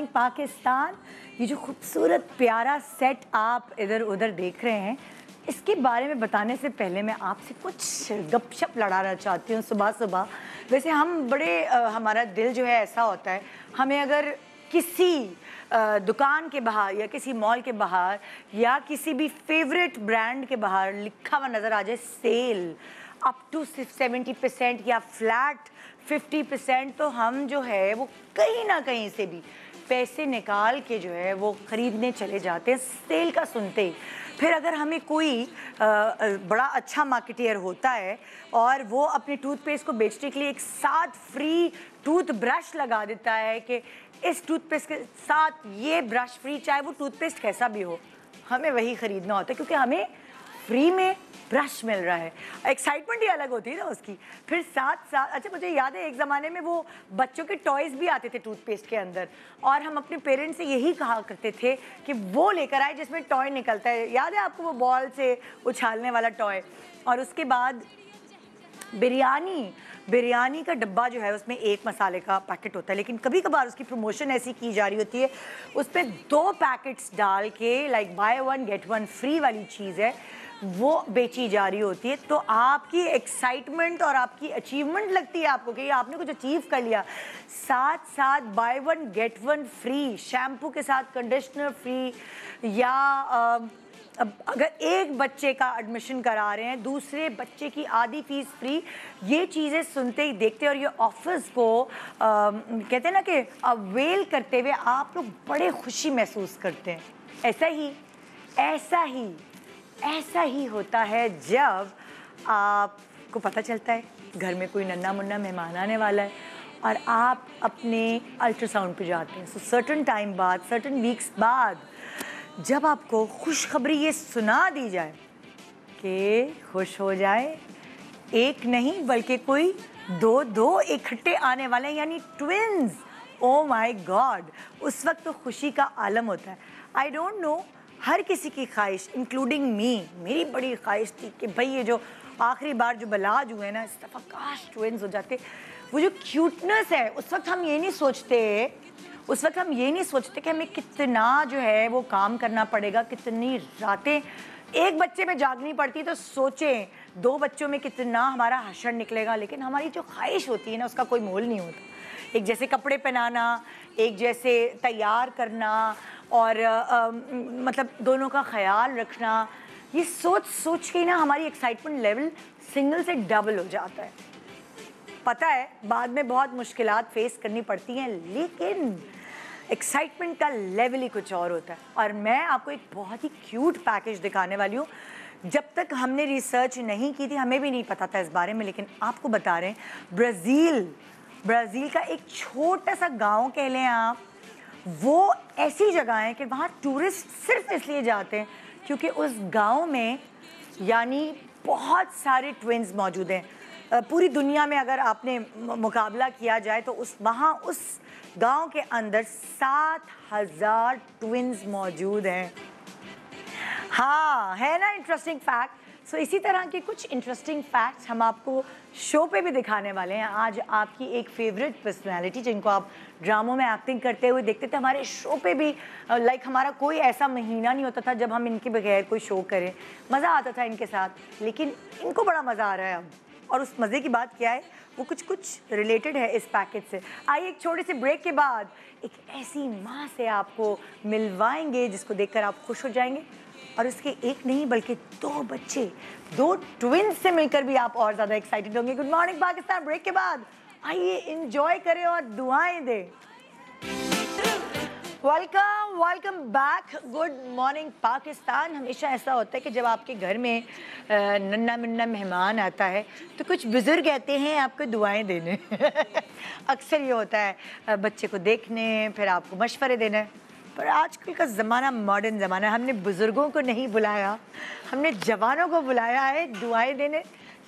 Morning Pakistan ये जो खूबसूरत प्यारा सेट आप इधर उधर देख रहे हैं इसके बारे में बताने से पहले मैं आपसे कुछ गपशप लड़ाना चाहती हूँ सुबह सुबह। वैसे हम बड़े अ, हमारा दिल जो है ऐसा होता है हमें अगर किसी अ, दुकान के बाहर या किसी मॉल के बाहर या किसी भी फेवरेट ब्रांड के बाहर लिखा हुआ नज़र आ जाए sale up to seventy percent या फ्लैट फिफ्टी परसेंट तो हम जो है वो कहीं ना कहीं से भी पैसे निकाल के जो है वो ख़रीदने चले जाते हैं, सेल का सुनते ही। फिर अगर हमें कोई बड़ा अच्छा मार्केटियर होता है और वो अपने टूथपेस्ट को बेचने के लिए एक साथ फ्री टूथ ब्रश लगा देता है कि इस टूथपेस्ट के साथ ये ब्रश फ्री चाहे वो टूथपेस्ट कैसा भी हो, हमें वही ख़रीदना होता है क्योंकि हमें फ्री में ब्रश मिल रहा है। एक्साइटमेंट ही अलग होती है ना उसकी। फिर साथ साथ अच्छा मुझे याद है एक ज़माने में वो बच्चों के टॉयज़ भी आते थे टूथपेस्ट के अंदर। और हम अपने पेरेंट्स से यही कहा करते थे कि वो लेकर आए जिसमें टॉय निकलता है। याद है आपको वो बॉल से उछालने वाला टॉय और उसके बाद बिरयानी। बिरयानी का डब्बा जो है उसमें एक मसाले का पैकेट होता है। लेकिन कभी कभार उसकी प्रमोशन ऐसी की जा रही होती है। उसमें दो पैकेट्स डाल के like buy one get one free वाली चीज़ है। वो बेची जा रही होती है तो आपकी एक्साइटमेंट और आपकी अचीवमेंट लगती है आपको कि आपने कुछ अचीव कर लिया। साथ साथ buy one get one free shampoo के साथ कंडीशनर फ्री या अ, अब अगर एक बच्चे का एडमिशन करा रहे हैं दूसरे बच्चे की आधी फ़ीस फ्री ये चीज़ें सुनते ही देखते और ये ऑफर्स को अम, कहते हैं ना कि अवेल करते हुए आप लोग बड़े खुशी महसूस करते हैं। ऐसा ही ऐसा ही। ऐसा ही होता है जब आपको पता चलता है, घर में कोई नन्ना मुन्ना मेहमान आने वाला है और आप अपने अल्ट्रासाउंड पे जाते हैं। सो सर्टन टाइम बाद सर्टन वीक्स बाद, जब आपको खुशखबरी ये सुना दी जाए कि खुश हो जाए, एक नहीं बल्कि कोई दो दो इकट्ठे आने वाले हैं, यानी ट्विंस ओ माय गॉड उस वक्त तो खुशी का आलम होता है। आई डोंट नो हर किसी की ख्वाहिश इंक्लूडिंग मी मेरी बड़ी ख्वाहिश थी कि भाई ये जो आखिरी बार जो बलाज हुए ना, इस दफ़ा काश ट्विंस हो जाते। वो जो क्यूटनेस है, उस वक्त हम ये नहीं सोचते, उस वक्त हम ये नहीं सोचते कि हमें कितना जो है वो काम करना पड़ेगा, कितनी रातें। एक बच्चे में जागनी पड़ती तो सोचें, दो बच्चों में कितना हमारा हशर निकलेगा, लेकिन हमारी जो ख्वाहिश होती है ना, उसका कोई मोल नहीं होता। एक जैसे कपड़े पहनाना एक जैसे तैयार करना और अ, मतलब दोनों का ख्याल रखना ये सोच सोच के ना हमारी एक्साइटमेंट लेवल सिंगल से डबल हो जाता है। पता है बाद में बहुत मुश्किलात फेस करनी पड़ती हैं लेकिन एक्साइटमेंट का लेवल ही कुछ और होता है। और मैं आपको एक बहुत ही क्यूट पैकेज दिखाने वाली हूँ। जब तक हमने रिसर्च नहीं की थी हमें भी नहीं पता था इस बारे में लेकिन आपको बता रहे हैं ब्राज़ील ब्राज़ील का एक छोटा सा गाँव कह लें आप, वो ऐसी जगह है कि वहाँ टूरिस्ट सिर्फ़ इसलिए जाते हैं क्योंकि उस गाँव में यानी बहुत सारे ट्विंस मौजूद हैं। पूरी दुनिया में अगर आपने मुकाबला किया जाए तो उस, वहाँ उस गाँव के अंदर सात हज़ार ट्विंस मौजूद हैं। हाँ है ना इंटरेस्टिंग फैक्ट सो इसी तरह के कुछ इंटरेस्टिंग फैक्ट्स हम आपको शो पे भी दिखाने वाले हैं। आज आपकी एक फेवरेट पर्सनालिटी जिनको आप ड्रामों में एक्टिंग करते हुए देखते थे, हमारे शो पे भी लाइक हमारा कोई ऐसा महीना नहीं होता था जब हम इनके बगैर कोई शो करें। मज़ा आता था इनके साथ, लेकिन इनको बड़ा मज़ा आ रहा है अब। और उस मज़े की बात क्या है, वो कुछ कुछ रिलेटेड है इस पैकेज से। आइए एक छोटे से ब्रेक के बाद एक ऐसी माँ से आपको मिलवाएँगे, जिसको देखकर आप खुश हो जाएँगे। और उसके एक नहीं, बल्कि दो बच्चे दो ट्विंस से मिलकर भी आप और ज़्यादा एक्साइटेड होंगे। गुड मॉर्निंग पाकिस्तान ब्रेक के बाद आइए इंजॉय करें और दुआएँ दें। Welcome welcome back good morning Pakistan हमेशा ऐसा होता है कि जब आपके घर में नन्ना मुन्ना मेहमान आता है तो कुछ बुज़ुर्ग कहते हैं आपको दुआएँ देने। अक्सर ये होता है बच्चे को देखने, फिर आपको मशवरे देने। पर आजकल का ज़माना मॉडर्न ज़माना है। हमने बुज़ुर्गों को नहीं बुलाया। हमने जवानों को बुलाया है दुआएँ देने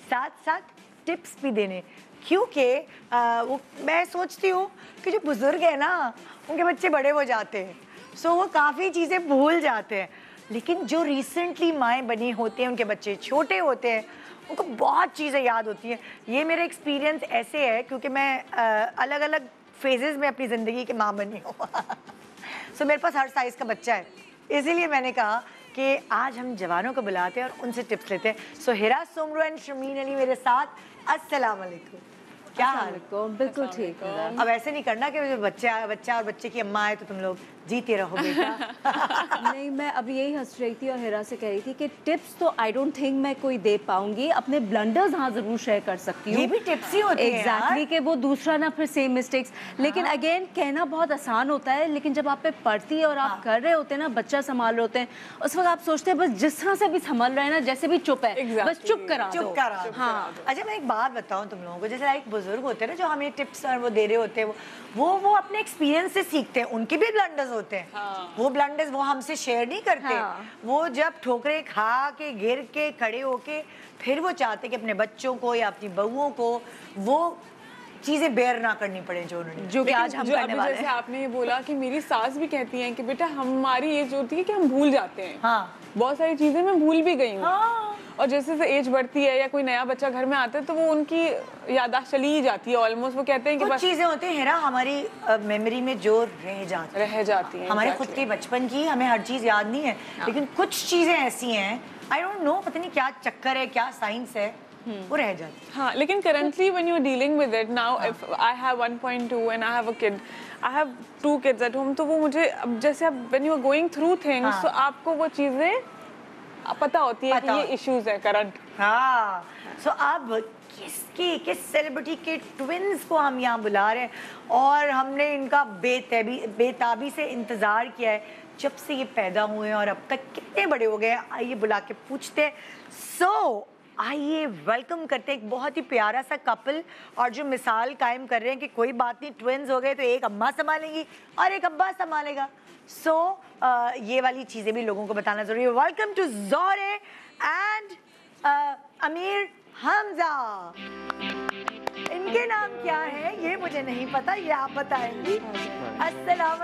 साथ साथ टिप्स भी देने। क्योंकि वो, मैं सोचती हूँ कि जो बुज़ुर्ग है ना, उनके बच्चे बड़े हो जाते हैं। सो वो काफ़ी चीज़ें भूल जाते हैं। लेकिन जो रिसेंटली माएँ बनी होती हैं, उनके बच्चे छोटे होते हैं, उनको बहुत चीज़ें याद होती हैं। ये मेरा एक्सपीरियंस ऐसे है, क्योंकि मैं अलग अलग फेजेस में अपनी ज़िंदगी के माँ बनी हूँ। सो मेरे पास हर साइज़ का बच्चा है। इसीलिए मैंने कहा कि आज हम जवानों को बुलाते हैं और उनसे टिप्स लेते हैं। सो हिरा सुमरू एंड शमीन अली मेरे साथ। अस्सलाम वालेकुम क्या हाल? बिल्कुल ठीक है। अब ऐसे नहीं करना कि बच्चा बच्चा और बच्चे की अम्मा आए तो तुम लोग जीते रहो बेटा नहीं मैं अभी यही हंस रही थी और हिरा से कह रही थी कि टिप्स तो आई डोंट थिंक मैं कोई दे पाऊँगी। अपने ब्लंडर्स हाँ ज़रूर शेयर कर सकती हूँ। ये भी tips ही होती हैं एग्जैक्टली कि वो दूसरा ना फिर सेम मिस्टेक्स लेकिन अगेन कहना बहुत आसान होता है लेकिन जब आप पे पड़ती है और आप कर रहे होते हैं ना बच्चा संभाल रहे होते हैं उस वक्त आप सोचते हैं बस जिस तरह से भी संभाल रहे हैं ना जैसे भी चुप है बस चुप करा चुप करा हाँ। अच्छा मैं एक बात बताऊँ तुम लोगों को जैसे एक बुज़ुर्ग होते हैं ना जो हमें टिप्स और वो दे रहे होते हैं वो वो अपने एक्सपीरियंस से सीखते हैं उनके भी ब्लंडर्स होते हैं हाँ। वो ब्लंडर्स वो हमसे शेयर नहीं करते हाँ। वो जब ठोकरे खा के गिर के खड़े होके फिर वो चाहते कि अपने बच्चों को या अपनी बहुओं को वो चीज़ें बेयर ना करनी पड़े जो उन्होंने जो कि आज हम जो करने वाले जैसे हैं। आपने ये बोला कि मेरी सास भी कहती हैं कि बेटा हमारी एज होती है कि हम भूल जाते हैं। हाँ। बहुत सारी चीज़ें मैं भूल भी गई हूँ। हाँ। और जैसे जैसे एज बढ़ती है या कोई नया बच्चा घर में आता है तो वो उनकी यादाश्त चली ही जाती है ऑलमोस्ट वो कहते हैं कि बस चीज़ें होती हैं हेरा हमारी मेमोरी में जो रह जाती रह जाती है हमारे खुद के बचपन की हमें हर चीज़ याद नहीं है लेकिन कुछ चीज़ें ऐसी हैं आई डोंट नो पता नहीं क्या चक्कर है क्या साइंस है। वो रह जाती हाँ। लेकिन currently when you're dealing with it now if I have 1.2 and I have a kid I have two kids at home तो वो मुझे अब जैसे अब when you're going through things हाँ। तो आपको वो चीज़ें पता होती है कि ये इश्यूज़ है करंट हाँ। सो अब किसकी किस सेलिब्रिटी के ट्विंस को हम यहाँ बुला रहे हैं? और हमने इनका बेतबी बेताबी से इंतज़ार किया है जब से ये पैदा हुए हैं और अब तक कितने बड़े हो गए हैं आइए बुला के पूछते हैं। सो आइए वेलकम करते हैं एक बहुत ही प्यारा सा कपल और जो मिसाल कायम कर रहे हैं कि कोई बात नहीं ट्विंस हो गए तो एक अम्मा संभालेंगी और एक अब्बा संभालेगा। सो so, ये वाली चीज़ें भी लोगों को बताना ज़रूरी है। वेलकम टू जोरे एंड अमीर हमजा इनके नाम क्या है ये मुझे नहीं पता ये आप बताएँगी। अस्सलाम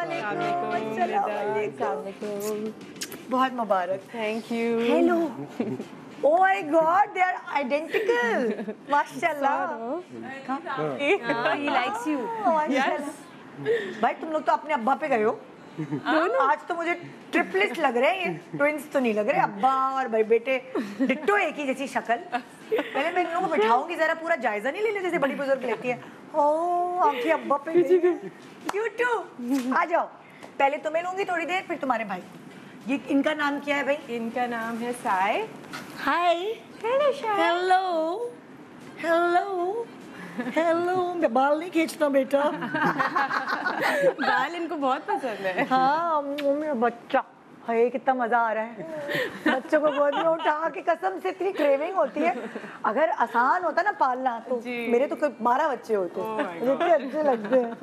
बहुत मुबारक। Thank you hello oh my God they are identical माशाल्लाह हाँ ही लाइक्स यू माशाल्लाह भाई तुम लोग तो अपने अब्बा पे गए हो। आज तो मुझे ट्रिपलेट लग रहे हैं ये ट्विंस तो नहीं लग रहे। अब्बा और भाई बेटे डिट्टो एक ही जैसी शक्ल। पहले मैं इन लोगों को बिठाऊँगी जरा पूरा जायजा नहीं ले ले जैसे बड़ी बुज़ुर्ग लेती है। ओ आँखें अब्बा पे यू टू आ जाओ। पहले तुम्हें लूँगी थोड़ी देर फिर तुम्हारे भाई। ये इनका नाम क्या है भाई? इनका नाम है Sai hi hello hello hello hello मैं बाल नहीं खींचता बेटा। बाल इनको बहुत पसंद है। हाँ मेरा बच्चा। हाय कितना मज़ा आ रहा है। बच्चों को गोद में उठा के कसम से इतनी क्रेविंग होती है। अगर आसान होता ना पालना तो मेरे तो कोई बारह बच्चे होते। मुझे इतने अच्छे लगते हैं।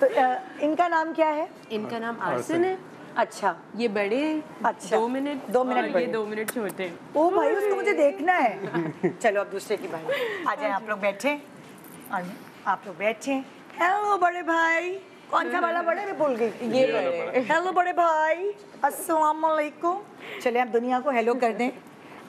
तो इनका नाम क्या है? इनका नाम आर्सन है। अच्छा। ये बड़े अच्छा। दो मिनट दो मिनट ये दो मिनट छोटे। ओ भाई उसको मुझे देखना है। चलो अब दूसरे की भाई आ जाए आप लोग बैठे। आप लोग बैठे। हेलो बड़े भाई। कौन सा वाला? बड़े मैं भूल गई। ये हेलो बड़े। भाई। अस्सलाम वालेकुम चले आप दुनिया को हेलो कर दें।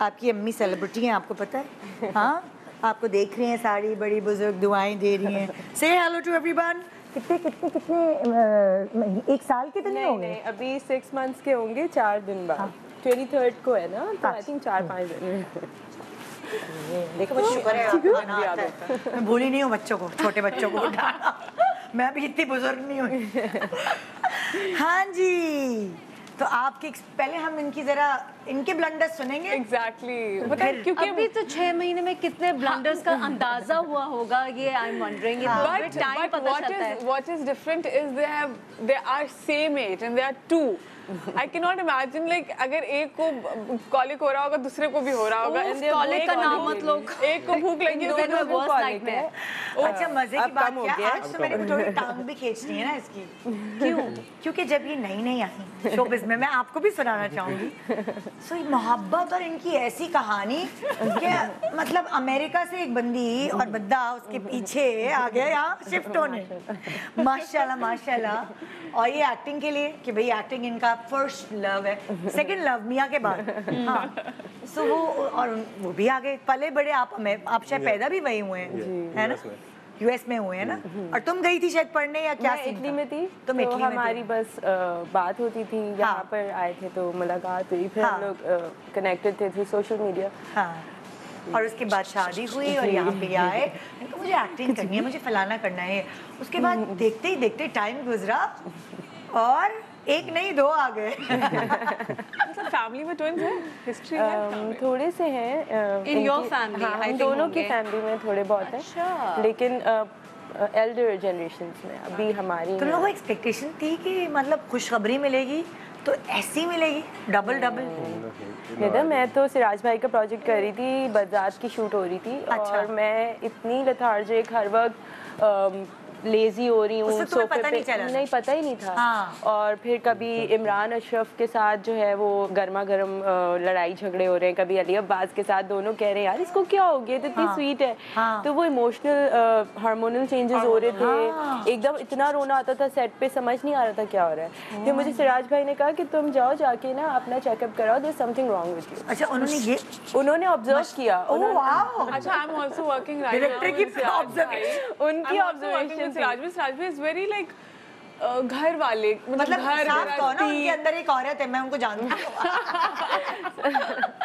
आपकी अम्मी सेलिब्रिटी हैं आपको पता है। हाँ आपको देख रही हैं सारी बड़ी बुज़ुर्ग दुआएँ दे रही हैं। से हेलो टू एवरीवन कितने कितने कितने एक साल के तो नहीं हो नहीं अभी सिक्स मंथ्स के होंगे चार दिन बाद। ट्वेंटी थर्ड को है ना? तो आई थिंक चार पाँच दिन। देखो मुझे शुक्र है है। मैं भूली नहीं हूँ बच्चों को छोटे बच्चों को मैं अभी इतनी बुज़ुर्ग नहीं हुई हाँ जी। तो आपके पहले हम इनकी जरा इनके ब्लंडर्स सुनेंगे? एग्जैक्टली फिर, है क्योंकि अभी तो छह महीने में कितने ब्लंडर्स का अंदाज़ा हुआ होगा ये I am wondering but time is what is different is they have they are same age and they are same two I cannot imagine like अगर एक को कॉलिक हो रहा होगा दूसरे को भी हो रहा होगा both का नाम मत लो। एक को भूख लगी है दोनों दूसरे को में है। है। अच्छा मज़े की बात क्या? आज तो मेरे को थोड़ी टांग भी खींचनी है ना इसकी। क्यों? क्योंकि जब ये नई नई आई शो इसमें मैं आपको भी सुनाना चाहूँगी। सो ये मोहब्बत और इनकी ऐसी कहानी कि मतलब अमेरिका से एक बंदी और बद्दा उसके पीछे आ गया यहाँ शिफ्ट होने। माशाल्लाह माशाल्लाह। और ये एक्टिंग के लिए कि भाई एक्टिंग इनका फ़र्स्ट लव है। सेकंड लव मियाँ के बाद। हाँ। सो वो और वो भी आ गए पले बड़े आप हमें आप शायद पैदा भी वही हुए हैं है ना? यूएस में। हुए हैं ना? और तुम गई थी शायद पढ़ने या क्या मैं इटली में थी तुम तो इटली में थी। हमारी बस अ, बात होती थी यहाँ हाँ। पर आए थे तो मुलाकात हुई फिर हाँ। हम लोग कनेक्टेड थे थ्रू सोशल मीडिया हाँ। और उसके बाद शादी हुई और यहाँ पे आए। इनको मुझे एक्टिंग करनी है मुझे फलाना करना है। उसके बाद देखते ही देखते टाइम गुजरा और एक नहीं दो आ गए। मतलब फैमिली में ट्विंस है? हिस्ट्री है थोड़े से हैं your इनकी- family, हाँ, हम दोनों की फैमिली में थोड़े बहुत हैं। अच्छा। लेकिन एल्डर जनरेशन में अभी हमारी तुम लोगों को एक्सपेक्टेशन थी कि मतलब खुशखबरी मिलेगी तो ऐसी मिलेगी डबल डबल निदा मैं तो सिराज भाई का प्रोजेक्ट कर रही थी बजात की शूट हो रही थी अच्छा। और मैं इतनी लथार्जिक हर वक्त लेजी हो रही हूँ सोफे पता पे। नहीं चला? नहीं पता ही नहीं था। हाँ। और फिर कभी इमरान अशरफ के साथ जो है वो गर्मा गर्म लड़ाई झगड़े हो रहे हैं कभी अली अब्बास के साथ दोनों कह रहे हैं यार इसको क्या हो गया? तो इतनी हाँ। स्वीट है। हाँ। तो वो इमोशनल हार्मोनल चेंजेस हो रहे हाँ। थे एकदम इतना रोना आता था सेट पे समझ नहीं आ रहा था क्या हो रहा है। फिर मुझे सिराज भाई ने कहा कि तुम जाओ जाके ना अपना चेकअप कराओ there something wrong with you अच्छा उन्होंने ये उन्होंने ऑब्ज़र्व किया। अच्छा I am also working right Director की observation. उनकी ऑब्जर्वेशन सिराज में सिराज में इज़ वेरी लाइक घर वाले मतलब घर साफ़ कहो उनके अंदर एक औरत है मैं उनको जानूँगी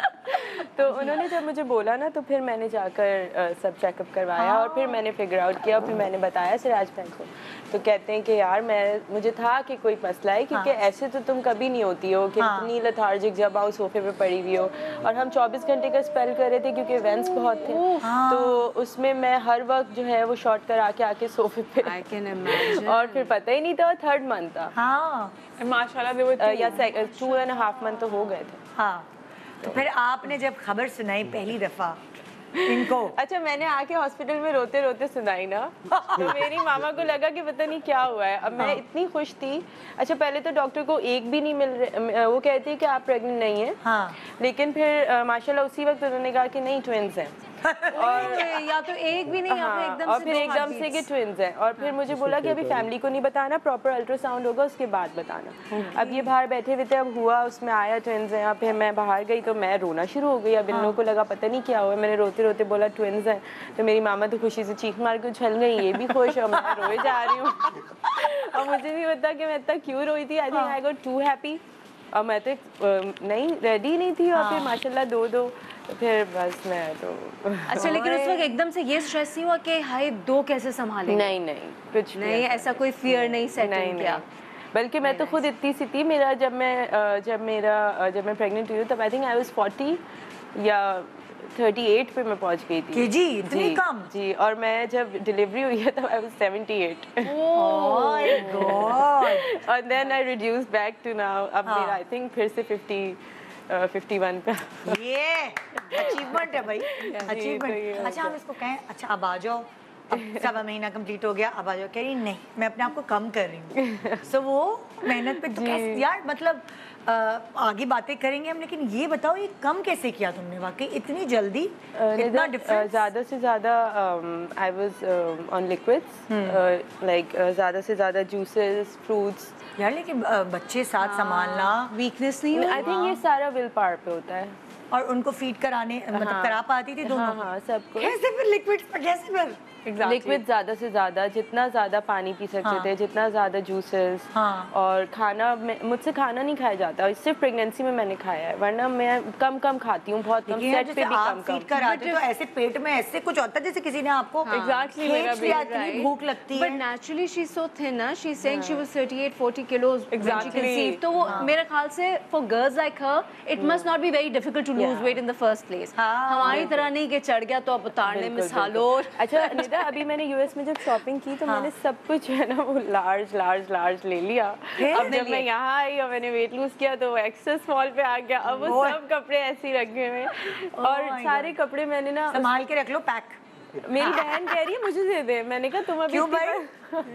तो उन्होंने जब मुझे बोला ना तो फिर मैंने जाकर सब चेकअप करवाया और फिर मैंने फिगर आउट किया और फिर मैंने बताया सिराज भाई को। तो कहते हैं कि यार मैं मुझे था कि कोई मसला है क्योंकि हाँ। ऐसे तो तुम कभी नहीं होती हो कि हाँ। इतनी लथार्जिक जब आओ सोफे पे पड़ी हुई हो। और हम 24 घंटे का स्पेल कर रहे थे क्योंकि इवेंट्स बहुत थे। हाँ। तो उसमें मैं हर वक्त जो है वो शॉर्ट कर आके आके सोफे पे आई कैन इमेजिन और फिर पता ही नहीं था थर्ड मंथ था। हाँ। माशाल्लाह या टू एंड हाफ़ मंथ तो हो गए थे। हाँ। तो फिर आपने जब खबर सुनाई पहली दफ़ा इनको। अच्छा मैंने आके हॉस्पिटल में रोते रोते सुनाई ना। तो मेरी मामा को लगा कि पता नहीं क्या हुआ है। अब मैं इतनी खुश थी। अच्छा पहले तो डॉक्टर को एक भी नहीं मिल रहे वो कहती है कि आप प्रेग्नेंट नहीं है। हाँ। लेकिन फिर माशाल्लाह उसी वक्त उन्होंने कहा कि नहीं ट्विंस हैं। और या तो एक भी नहीं हाँ, एकदम और से फिर एकदम से कि। ट्विंस हैं। और फिर मुझे बोला कि अभी फैमिली को नहीं बताना प्रॉपर अल्ट्रासाउंड होगा उसके बाद बताना। अब ये बाहर बैठे हुए थे अब हुआ उसमें आया ट्विंस हैं अब फिर मैं बाहर गई तो मैं रोना शुरू हो गई। अब इन लोगों को लगा पता नहीं क्या हुआ मैंने रोते रोते रोते बोला ट्विंस हैं। तो मेरी मामा तो खुशी से चीख मार के उछल गई ये भी खुश और मैं रोए जा रही हूँ। और मुझे नहीं पता कि मैं इतना क्यों रोई थी। I think I got to happy और मैं तो नहीं रेडी नहीं थी और फिर माशाल्लाह दो दो तो फिर बस मैं तो अच्छा लेकिन उस वक्त एकदम से ये स्ट्रेस नहीं हुआ कि हाय दो कैसे संभालेंगे? नहीं नहीं कुछ नहीं ऐसा कोई फियर नहीं सेट नहीं किया। बल्कि मैं तो खुद इतनी सी थी मेरा जब मैं जब मेरा जब मैं प्रेग्नेंट हुई तब आई थिंक आई वाज 40 या 38 पे मैं पहुँच गई थी। केजी इतनी जी, कम? जी और मैं जब डिलीवरी हुई है तब आई वाज 78 ओह गॉड और then I reduce back to now अब हाँ। मेरा आई थिंक फिर से 50 uh, 51 पे ये अचीवमेंट है भाई तो अचीवमेंट अच्छा हम इसको कहें अच्छा अब आ जाओ। अब सवा महीना कंप्लीट हो गया अब आ जाओ। कह रही नहीं मैं अपने आप को कम कर रही हूँ। सो so, वो मेहनत पे तो यार मतलब अ, आगे बातें करेंगे हम लेकिन ये बताओ ये कम कैसे किया तुमने? वाकई इतनी जल्दी? इतना डिफरेंस ज़्यादा से ज़्यादा I was on liquids like ज़्यादा से ज़्यादा जूसेस फ्रूट्स यार लेकिन बच्चे साथ संभालना। वीकनेस नहीं आई थिंक ये सारा विल पावर पे होता है। और उनको फ़ीड कराने मतलब हाँ। करा पाती थी दोनों? हाँ हाँ सब कैसे फिर लिक्विड कैसे फिर? लिक्विड ज़्यादा से ज़्यादा जितना ज़्यादा पानी पी सकते हाँ। थे जितना ज़्यादा जूसेस हाँ। और खाना मुझसे खाना नहीं खाया जाता सिर्फ़ प्रेगनेंसी में मैंने खाया है वरना मैं कम कम खाती हूँ बहुत कम सेट पे भी कम कम। कराते तो ऐसे पेट में ऐसे कुछ होता है जैसे किसी ने आपको Exactly, खींच मेरा भी, भूख लगती है। naturally she's so thin ना she's saying she was 38 40 kilos when she Exactly. conceived. तो वो मेरे ख्याल से for girls like her it must not be very difficult to lose Yeah. weight in the first place हाँ, हमारी तरह नहीं कि चढ़ गया तो अब उतारने में सालों। अच्छा निदा अभी मैंने यूएस में जब शॉपिंग की तो हाँ। मैंने सब कुछ है ना वो लार्ज लार्ज लार्ज ले लिया? अब जब मैं यहाँ आई और मैंने वेट लूज किया तो वो एक्सेस मॉल पे आ गया। अब वो सब कपड़े ऐसे ही रखे हुए और सारे कपड़े मैंने ना संभाल के रख लो पैक मेरी बहन कह रही है मुझे दे दे। मैंने कहा तुम अभी क्यों भाई?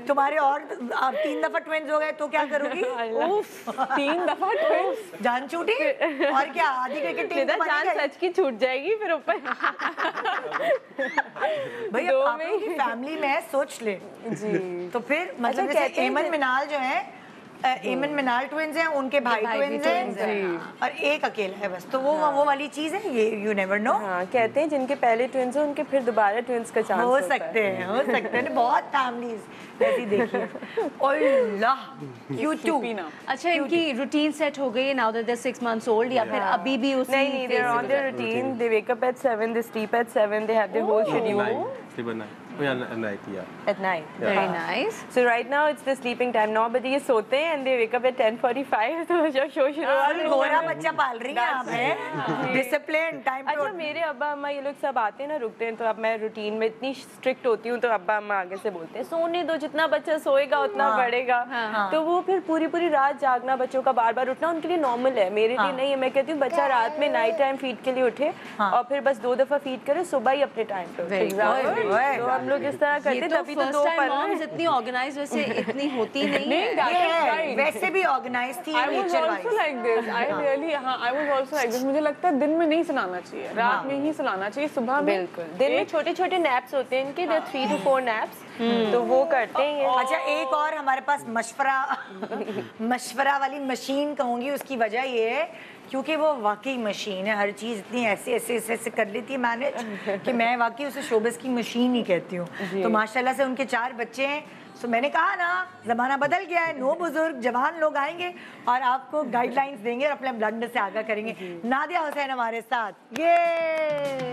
तुम्हारे और आप तीन दफ़ा ट्विंस हो गए तो क्या करोगी? उफ, तीन दफ़ा twins। जान छूटी? और क्या आधी क्रिकेट टीम तो जान सच की छूट जाएगी फिर ऊपर। भाई आप लोगों की फैमिली में सोच ले। जी। तो फिर मतलब अच्छा, जैसे एमन मिनाल जो है एमन मिनाल ट्विंस हैं उनके भाई ट्विंस हैं। हैं, और एक अकेला है बस। तो वो वो वाली चीज़ है ये यू नेवर नो हाँ कहते हैं जिनके पहले ट्विंस हैं उनके फिर दोबारा ट्विंस का चांस हो सकते हैं हो सकते हैं। बहुत फैमिलीज़ ऐसी देखी अल्लाह यू टू अच्छा इनकी रूटीन सेट हो गई है now that they 6 months old या फिर अभी भी उसी नहीं नहीं they're phase on में their routine. They wake up 7 they sleep at 7 they have their whole schedule Night. At night. Yeah, at night, yeah. Very nice. So right now it's the sleeping time. 9 बजे सोते हैं and they wake up at 10:45 तो जब show शुरू हुआ और गोरा बच्चा पाल रही हैं आप हैं डिसिप्लिन टाइम अच्छा मेरे अब्बा अम्मा ये लोग सब आते हैं ना रुकते हैं तो अब मैं रूटीन में इतनी स्ट्रिक्ट होती हूँ तो अब्बा अम्मा आगे से बोलते हैं सोने दो जितना बच्चा सोएगा उतना बढ़ेगा तो वो फिर पूरी पूरी रात जागना बच्चों का बार बार उठना उनके लिए नॉर्मल है मेरे लिए नहीं है मैं कहती हूँ बच्चा रात में नाइट टाइम फ़ीड के लिए उठे और फिर बस दो दफ़ा फ़ीड करे सुबह ही अपने टाइम पे हम लोग इस तरह करते तो तभी तो दो पर मॉम्स इतनी ऑर्गेनाइज वैसे इतनी होती नहीं नहीं है। है. वैसे भी ऑर्गेनाइज थी nature also wise like this. I really, हाँ, I was also like this. मुझे लगता है दिन में नहीं सुलाना चाहिए रात में ही सुलाना चाहिए सुबह में बिल्कुल। दिन में छोटे छोटे नैप्स होते हैं इनके थ्री टू फोर नैप्स तो वो करते हैं अच्छा एक और हमारे पास मशवरा मशवरा वाली मशीन कहूँगी उसकी वजह ये है क्योंकि वो वाकई मशीन है हर चीज़ इतनी ऐसे ऐसे ऐसे ऐसे कर लेती है मैनेज कि मैं वाकई उसे शोबस की मशीन ही कहती हूँ। तो माशाल्लाह से उनके चार बच्चे हैं। तो मैंने कहा ना ज़माना बदल गया है नो बुज़ुर्ग जवान लोग आएँगे और आपको गाइडलाइंस देंगे और अपने ब्लड से आगा करेंगे। नादिया हुसैन हमारे साथ। ये।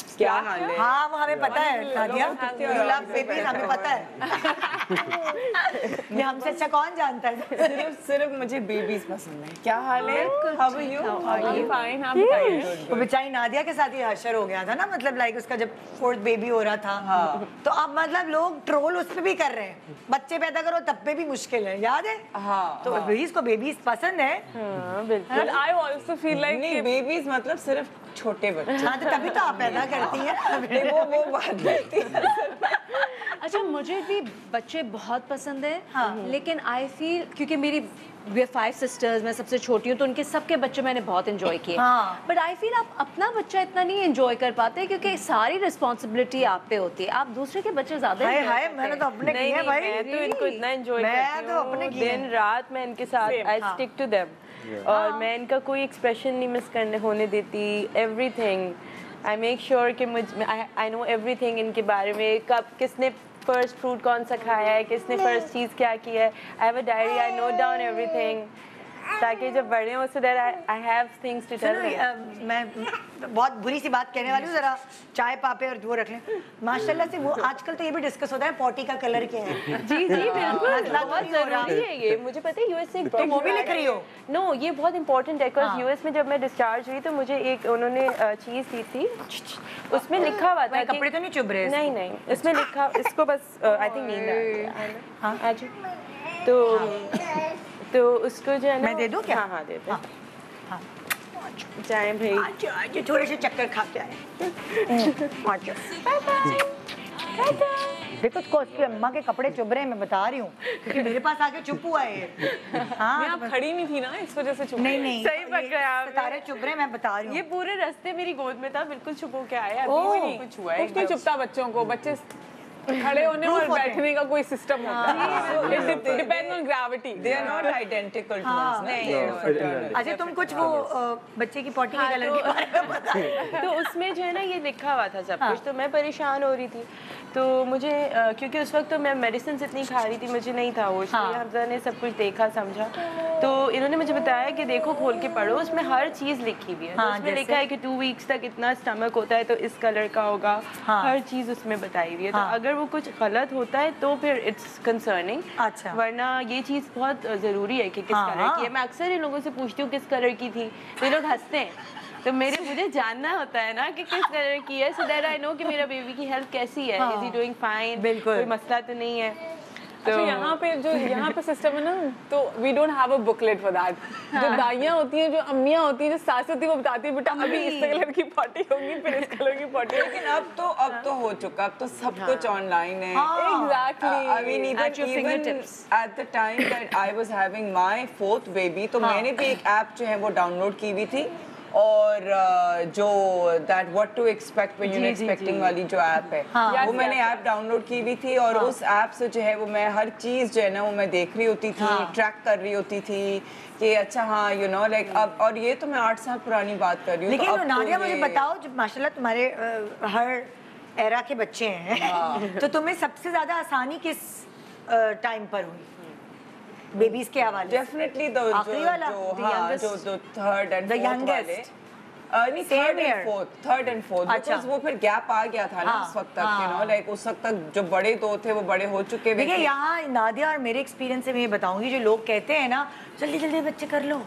क्या हाल है? हाँ? वो हमें पता है नादिया यू लव हमें पता है। ये हमसे अच्छा कौन जानता है? सिर्फ़ सिर्फ़ मुझे बेबीज पसंद है। क्या हाल है? How are you. आप बताइए. वो बेचारी नादिया के साथ ही हशर हो गया था ना मतलब लाइक उसका जब फोर्थ बेबी हो रहा था। तो अब मतलब लोग ट्रोल उस पर भी कर रहे हैं। बच्चे पैदा करो तब पे भी मुश्किल है याद है? हाँ। तो बेबीज को बेबीज पसंद है। हाँ बिल्कुल। But I also feel babies मतलब सिर्फ़ छोटे बच्चे। हाँ तो तभी तो आप पैदा करती हैं। वो वो बात नहीं अच्छा मुझे भी बच्चे बहुत पसंद है हाँ। लेकिन आई फील क्योंकि मेरी वे फाइव सिस्टर्स मैं सबसे छोटी हूँ तो उनके सबके बच्चे मैंने बहुत एंजॉय किए। हाँ। बट आई फील आप अपना बच्चा इतना नहीं एंजॉय कर पाते क्योंकि सारी रिस्पॉन्सिबिलिटी आप पे होती है। आप दूसरे के बच्चे ज़्यादा हाय हाय मैंने तो अपने नहीं किए नहीं भाई। मैं तो इनको इतना एंजॉय करती तो अपने हूँ दिन रात मैं इनके साथ आई स्टिक टू देम और मैं इनका कोई एक्सप्रेशन नहीं मिस करने होने देती everything I make sure कि मुझ आई नो एवरी थिंग इनके बारे में कब किसने फ़र्स्ट फ्रूट कौन सा खाया है किसने फ़र्स्ट चीज़ क्या की है. I have a diary I note down everything ताकि जब बड़े हो so that I have things to tell मैं बहुत बुरी सी बात कहने वाली हूँ जरा चाय पापे और वो रख लें। माशाल्लाह से वो आजकल तो ये भी डिस्कस होता है पॉटी का कलर क्या है। जी जी बिल्कुल। तो बहुत हो। ज़रूरी है ये। मुझे पता है यूएस से तो वो भी लिख रही हो? नो ये बहुत इंपॉर्टेंट है हाँ। बिकॉज़ यूएस में जब मैं डिस्चार्ज हुई तो मुझे एक उन्होंने चीज़ दी थी। उसमें लिखा हुआ था कपड़े तो नहीं चुभ रहे नहीं नहीं इसमें लिखा इसको बस आई थिंक नींद आ रही है। हाँ तो तो उसको जो है ना मैं दे दूँ क्या? हाँ हाँ दे दो। हाँ, हाँ। जाए भाई। आज आज थोड़े से चक्कर खा के आए। आज। देखो उसको उसकी अम्मा के कपड़े चुभ रहे हैं मैं बता रही हूँ क्योंकि मेरे पास आके चुप हुआ है। हाँ आप खड़ी नहीं थी ना इस वजह से चुप नहीं नहीं सही पकड़ा ये आपने। सितारे चुभ रहे हैं मैं बता रही हूँ। ये पूरे रास्ते मेरी गोद में था बिल्कुल छुप होके आया अभी भी नहीं कुछ हुआ है कुछ नहीं चुपता बच्चों को बच्चे खड़े होने और बैठने का कोई सिस्टम होता है। Depend on gravity they are not identical हाँ। fraternal। अच्छा तुम कुछ वो बच्चे की पॉटी के कलर के बारे में बता तो उसमें जो है ना ये लिखा हुआ था सब कुछ तो मैं परेशान हो रही थी। तो मुझे क्योंकि उस वक्त तो मैं मेडिसिन इतनी खा रही थी मुझे नहीं था होश हाँ। तो हमजा ने सब कुछ देखा समझा। तो इन्होंने मुझे बताया कि देखो खोल के पढ़ो उसमें हर चीज़ लिखी हुई है। तो हाँ, उसमें लिखा है कि टू वीक्स तक इतना स्टमक होता है तो इस कलर का होगा। हाँ। हर चीज़ उसमें बताई हुई है। हाँ। तो अगर वो कुछ गलत होता है तो फिर इट्स कंसर्निंग अच्छा। वरना ये चीज़ बहुत ज़रूरी है कि किस हाँ, कलर की है। हाँ। मैं अक्सर इन लोगों से पूछती हूँ किस कलर की थी? तो ये लोग हँसते हैं। तो मेरे मुझे जानना होता है ना कि किस कलर की है। सो दैट आई नो कि मेरा बेबी की हेल्थ कैसी है। Is he. डूइंग फाइन बिल्कुल। कोई मसला तो नहीं है। तो यहाँ पे जो यहाँ पे सिस्टम है ना तो we don't have a booklet for that जो दाइयाँ होती हैं जो अम्मियाँ होती हैं जो सास होती है वो बताती है बेटा अभी इस कलर की पार्टी होगी फिर इस कलर की पार्टी लेकिन अब तो अब तो हो चुका अब तो सब कुछ ऑनलाइन है। mean, even, At your even fingertips. at the time that I was having my fourth तो मैंने भी एक ऐप जो है वो डाउनलोड की हुई थी। और uh, जो that what to expect when you expecting वाली जो ऐप है हाँ, वो मैंने ऐप डाउनलोड की हुई थी और हाँ. उस ऐप से जो है वो मैं हर चीज़ जो है ना वो मैं देख रही होती थी हाँ. ट्रैक कर रही होती थी कि अच्छा हाँ यू नो लाइक अब और ये तो मैं आठ साल पुरानी बात कर रही हूँ तो लेकिन तो नादिया मुझे बताओ जब माशाल्लाह तुम्हारे हर एरा के बच्चे हैं तो तुम्हें सबसे ज़्यादा आसानी किस टाइम पर हुई? बेबीज के हवाले डेफिनेटली द जो थर्ड एंड नहीं third and fourth third and fourth अच्छा। वो फिर गैप आ गया था ना हाँ, उस वक्त तक यू। नो लाइक उस वक्त तक जो बड़े दो थे वो बड़े हो चुके थे यहाँ नादिया और मेरे एक्सपीरियंस से मैं ये बताऊँगी जो लोग कहते हैं ना जल्दी जल्दी बच्चे कर लो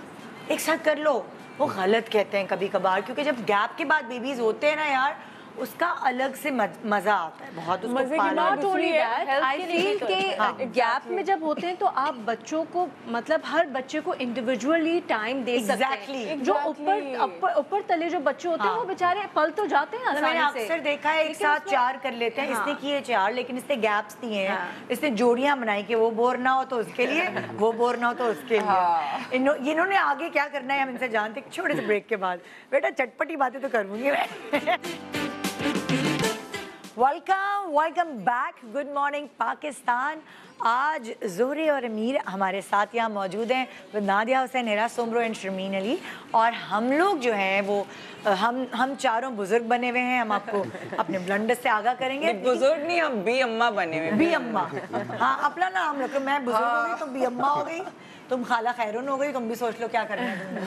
एक साथ कर लो। वो गलत कहते हैं कभी कभार क्योंकि जब गैप के बाद बेबीज होते हैं ना यार उसका अलग से मज़ा आता है बहुत उसको है, के तो- हाँ। गैप में जब होते हैं तो आप बच्चों को मतलब हर बच्चे को इंडिविजुअली टाइम दे सकते Exactly. हैं जो ऊपर ऊपर ऊपर तले जो बच्चे होते हैं हाँ। वो बेचारे पल तो जाते हैं मैंने अक्सर देखा है एक साथ चार कर लेते हैं इसने हाँ। किए चार लेकिन इसने गैप्स दिए हैं। हाँ। इसने जोड़ियाँ बनाई कि वो बोर ना हो तो उसके लिए वो बोर ना हो तो उसके लिए। इन्हों- इन्होंने आगे क्या करना है हम इनसे जानते छोटे से ब्रेक के बाद। बेटा चटपटी बातें तो करूँगी मैं। Welcome welcome back good morning Pakistan आज जोहरी और अमीर हमारे साथ यहाँ मौजूद हैं विद नादिया हुसैन हेरा सोमरो एंड शर्मीन अली और हम लोग जो हैं वो हम हम चारों बुज़ुर्ग बने हुए हैं। हम आपको अपने ब्लंडर से आगा करेंगे। बुज़ुर्ग नहीं हम बी अम्मा बने हुए बी अम्मा। हाँ अपना नाम रखो। मैं बुज़ुर्ग हो गई तुम बी अम्मा हो गई। तुम खाला खैरून हो गई तुम भी सोच लो क्या करना है तुमने।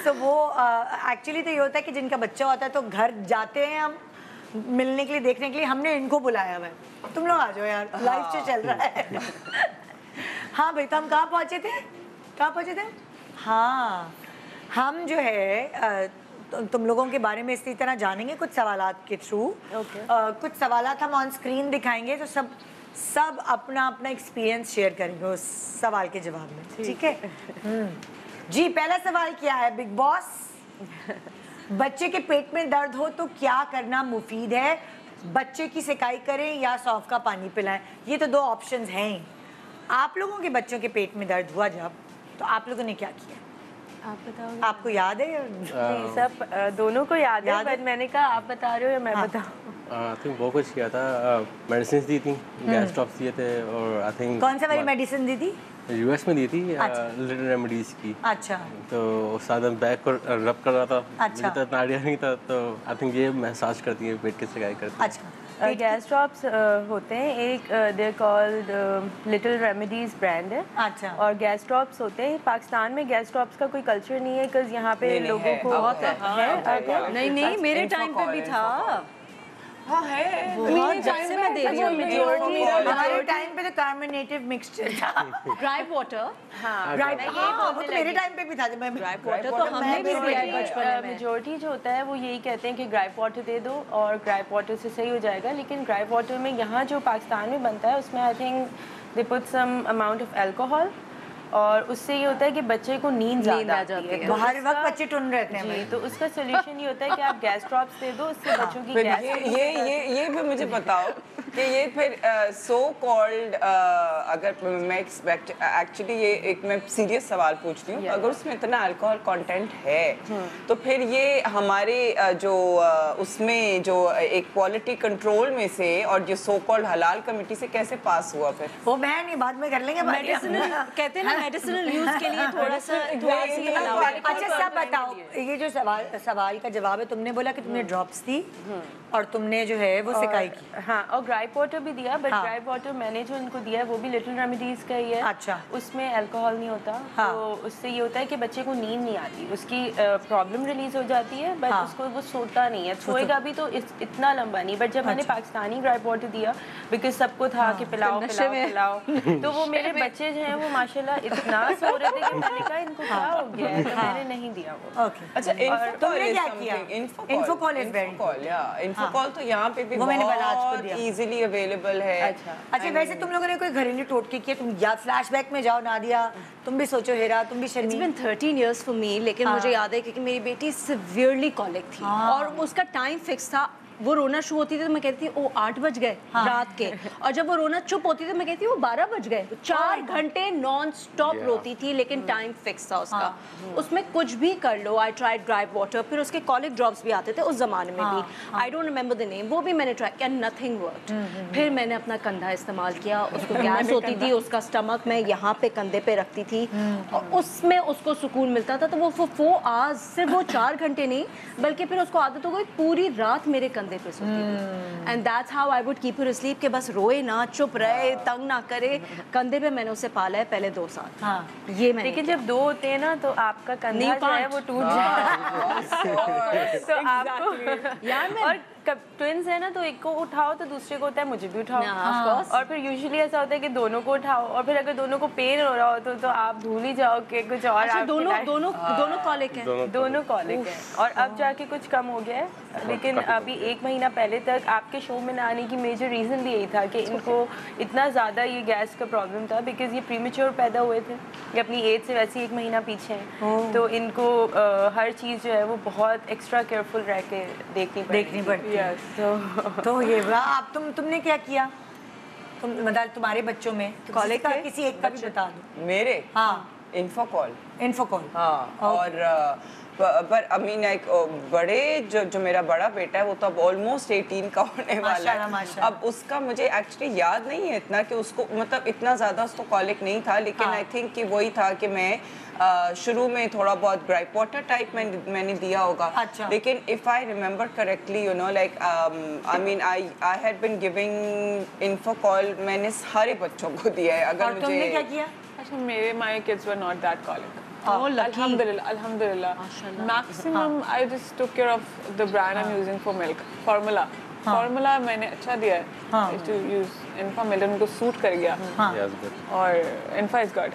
तो वो एक्चुअली तो ये होता है कि जिनका बच्चा होता है तो घर जाते हैं हम मिलने के लिए देखने के लिए हमने इनको बुलाया हुआ है। तुम लोग आ जाओ यार लाइफ से चल रहा है। हाँ भाई तो हम कहाँ पहुँचे थे? कहाँ पहुँचे थे? हाँ हम जो है तुम लोगों के बारे में इसी तरह जानेंगे कुछ सवालात के थ्रू। Okay. कुछ सवालात हम ऑन स्क्रीन दिखाएँगे तो सब सब अपना अपना एक्सपीरियंस शेयर करेंगे उस सवाल के जवाब में ठीक है? हम्म। जी पहला सवाल क्या है? बिग बॉस बच्चे के पेट में दर्द हो तो क्या करना मुफीद है? बच्चे की सिकाई करें या सौंफ का पानी पिलाएँ? ये तो दो ऑप्शंस हैं। ही। आप लोगों के बच्चों के पेट में दर्द हुआ जब तो आप लोगों ने क्या किया? आप बताओ आपको याद है? सब दोनों को याद है याद है? बट मैंने कहा आप बता रहे हो या मैं हाँ। बताऊँ? आई थिंक बहुत कुछ किया था। मेडिसिन दी थी गैस ड्रॉप्स दिए थे और आई थिंक कौन सा वाली मेडिसिन दी थी? यूएस में दी थी अच्छा। लिटिल रेमेडीज की। अच्छा। तो उस साथ बैक को रब कर रहा था। अच्छा। मुझे तो इतना आइडिया नहीं था तो आई थिंक ये मसाज करती है पेट की सिकाई करती है। अच्छा। गैस ड्रॉप्स होते हैं एक there called little remedies brand है। अच्छा। और गैस ड्रॉप्स होते हैं पाकिस्तान में गैस ड्रॉप्स का कोई कल्चर नहीं है बिकॉज़ यहाँ पे लोगों को बहुत है, है हाँ, नहीं नहीं मेरे टाइम पे भी था। हाँ है। बहुत जब से मैं दे रही हूँ हमारे टाइम पे तो कार्बोनेटिव मिक्सचर था। ड्राई वाटर हाँ राइट हाँ वो तो मेरे टाइम पे भी था जब मैं वाटर तो हमने भी दिया है बचपन में। मेजोरिटी जो होता है वो यही कहते हैं कि ग्राइप वाटर दे दो और ग्राइप वाटर से सही हो जाएगा। लेकिन ग्राइप वाटर में यहाँ जो पाकिस्तान में बनता है उसमें I think they put some amount of alcohol और उससे ये होता है कि बच्चे को नींद ज़्यादा आ आती जाती है। है। तो हर वक्त बच्चे टुन रहते हैं जी तो उसका सोल्यूशन ये होता है कि आप गैस ड्रॉप्स दे दो उससे बच्चों की गैस ये ये ये ये भी मुझे बताओ कि ये फिर सो कॉल्ड अगर मैं एक्सपेक्ट एक्चुअली ये एक मैं सीरियस सवाल पूछ रही हूँ अगर उसमें इतना अल्कोहल कंटेंट है तो फिर ये हमारे uh, जो uh, उसमें जो एक क्वालिटी कंट्रोल में से और जो सो कॉल्ड हलाल कमेटी से कैसे पास हुआ फिर? वो मैं नहीं बाद में कर लेंगे कहते हैं ना मेडिसिनल यूज़ के लिए थोड़ा सा नहीं, अच्छा सब बताओ। ये जो सवाल सवाल का जवाब है तुमने बोला कि तुमने ड्रॉप्स दी और तुमने जो है वो सिकाई की। हाँ और ग्राइप वाटर भी दिया बट हाँ। ग्राइप वाटर मैंने जो इनको दिया है वो भी लिटिल रेमेडीज का ही है। अच्छा। उसमें अल्कोहल नहीं होता हाँ। तो उससे ये होता है कि बच्चे को नींद नहीं आती। उसकी प्रॉब्लम रिलीज़ हो जाती है बट हाँ। उसको वो सोता नहीं है। सोएगा भी तो इस, इतना लंबा नहीं। बट जब मैंने अच्छा। पाकिस्तानी ड्राई वाटर दिया बिकॉज़ सबको था कि पिलाओ पिलाओ पिलाओ तो वो मेरे बच्चे जो हैं वो माशाल्लाह इतना सो रहे थे कि मैंने कहा इनको क्या हो गया है तो मैंने नहीं दिया वो ओके अच्छा तुमने क्या. किया? Infocall. Infocall is very Infocall, yeah. Infocall तो यहाँ पे भी वो मैंने बलाज को दिया। इजीली अवेलेबल है अच्छा। अच्छा वैसे तुम लोगों ने कोई घरेलू टोटके किए तुम या फ्लैशबैक में जाओ नादिया तुम भी सोचो हेरा तुम भी शर्मी been 13 years for me लेकिन हाँ। मुझे याद है क्योंकि मेरी बेटी सिवियरली कॉलिक थी हाँ। और उसका टाइम फिक्स था वो रोना शुरू होती थी तो मैं कहती थी ओ आठ बज गए हाँ। रात के। और जब वो रोना चुप होती थी तो मैं कहती वो बारह बज गए। तो चार घंटे नॉन स्टॉप रोती थी लेकिन टाइम फिक्स था उसका। हाँ। उसमें कुछ भी कर लो आई ट्राइड ड्राइव वाटर फिर उसके कॉलिक ड्रॉप्स भी आते थे उस जमाने में हाँ, भी I don't remember the name वो भी मैंने ट्राई किया नथिंग वर्क फिर मैंने अपना कंधा इस्तेमाल किया उसको गैस होती थी उसका स्टमक मैं यहाँ पे कंधे पे रखती थी। और उसमें उसको सुकून मिलता था तो वो फोर आवर्स सिर्फ़ वो चार घंटे नहीं बल्कि फिर उसको आदत हो गई पूरी रात मेरे कंधे पे सोती थी। And that's how I would keep her sleep के बस रोए ना चुप रहे तंग ना करे। कंधे पे मैंने उसे पाला है पहले दो साल। हाँ। ये मैंने लेकिन जब दो होते हैं ना तो आपका कंधा जो है वो टूट जाता है। तो आपको यार मैं ट्विंस है ना तो एक को उठाओ तो दूसरे को होता है मुझे भी उठाओ। हाँ, और फिर यूजुअली ऐसा होता है कि दोनों को उठाओ और फिर अगर दोनों को पेन हो रहा हो तो तो आप भूल ही जाओ कि कुछ और अच्छा दोनों दोनों दोनों कॉलिक हैं। दोनों कॉलिक है। और अब जाके कुछ कम हो गया है लेकिन अभी एक महीना पहले तक आपके शो में ना आने की मेजर रीज़न भी यही था कि इनको इतना ज़्यादा ये गैस का प्रॉब्लम था बिकॉज़ ये प्रीमेच्योर पैदा हुए थे। ये अपनी एज से वैसे ही एक महीना पीछे हैं। तो इनको हर चीज़ जो है वो बहुत एक्स्ट्रा केयरफुल रह के देखनी देखनी पड़ती है। Yes. तो तो ये आप तुम तुमने क्या किया? तुम मतलब तुम्हारे बच्चों में कॉलेज का किसी एक का भी बता दो। मेरे? हाँ। इन्फोकॉल इन्फोकॉल हाँ और पर आई मीन लाइक बड़े जो जो मेरा बड़ा बेटा है वो तो अब ऑलमोस्ट 18 का होने वाला है। अब उसका मुझे एक्चुअली याद नहीं है इतना कि उसको मतलब इतना ज़्यादा उसको कॉलिक नहीं था लेकिन हाँ। आई थिंक कि वही था कि मैं शुरू में थोड़ा बहुत ग्राइप वाटर टाइप में मैंने दिया होगा अच्छा। लेकिन if I remember correctly you know like I mean I I had been giving Infacol मैंने सारे बच्चों को दिया है अगर और तुमने मुझे क्या किया अच्छा मेरे my kids were not that colic Oh, lucky. Alhamdulillah, alhamdulillah. Maximum, I just took care of the brand I'm using for milk, formula. Formula मैंने अच्छा दिया है. हाँ. To use Infa milk, उनको सूट कर गया. Good. और Infa is good.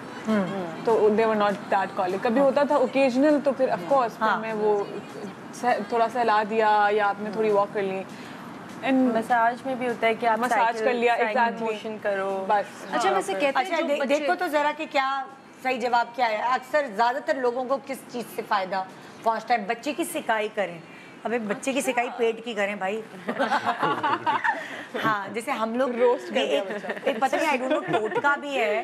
तो they were not that colic. कभी होता था occasional तो फिर of course हाँ. मैं वो थोड़ा सहला दिया या आपने थोड़ी वॉक कर ली. मसाज में भी होता है कि आप मसाज कर लिया exactly. करो बस अच्छा हाँ, वैसे कहते अच्छा हैं दे, जो देखो तो जरा कि क्या सही जवाब क्या है अक्सर ज़्यादातर लोगों को किस चीज़ से फ़ायदा पहुँचता है बच्चे की सिकाई करें अबे बच्चे की सिकाई पेट की करें भाई। हाँ जैसे हम लोग रोस्ट एक, एक पता नहीं आई डोंट नो टोटका भी है।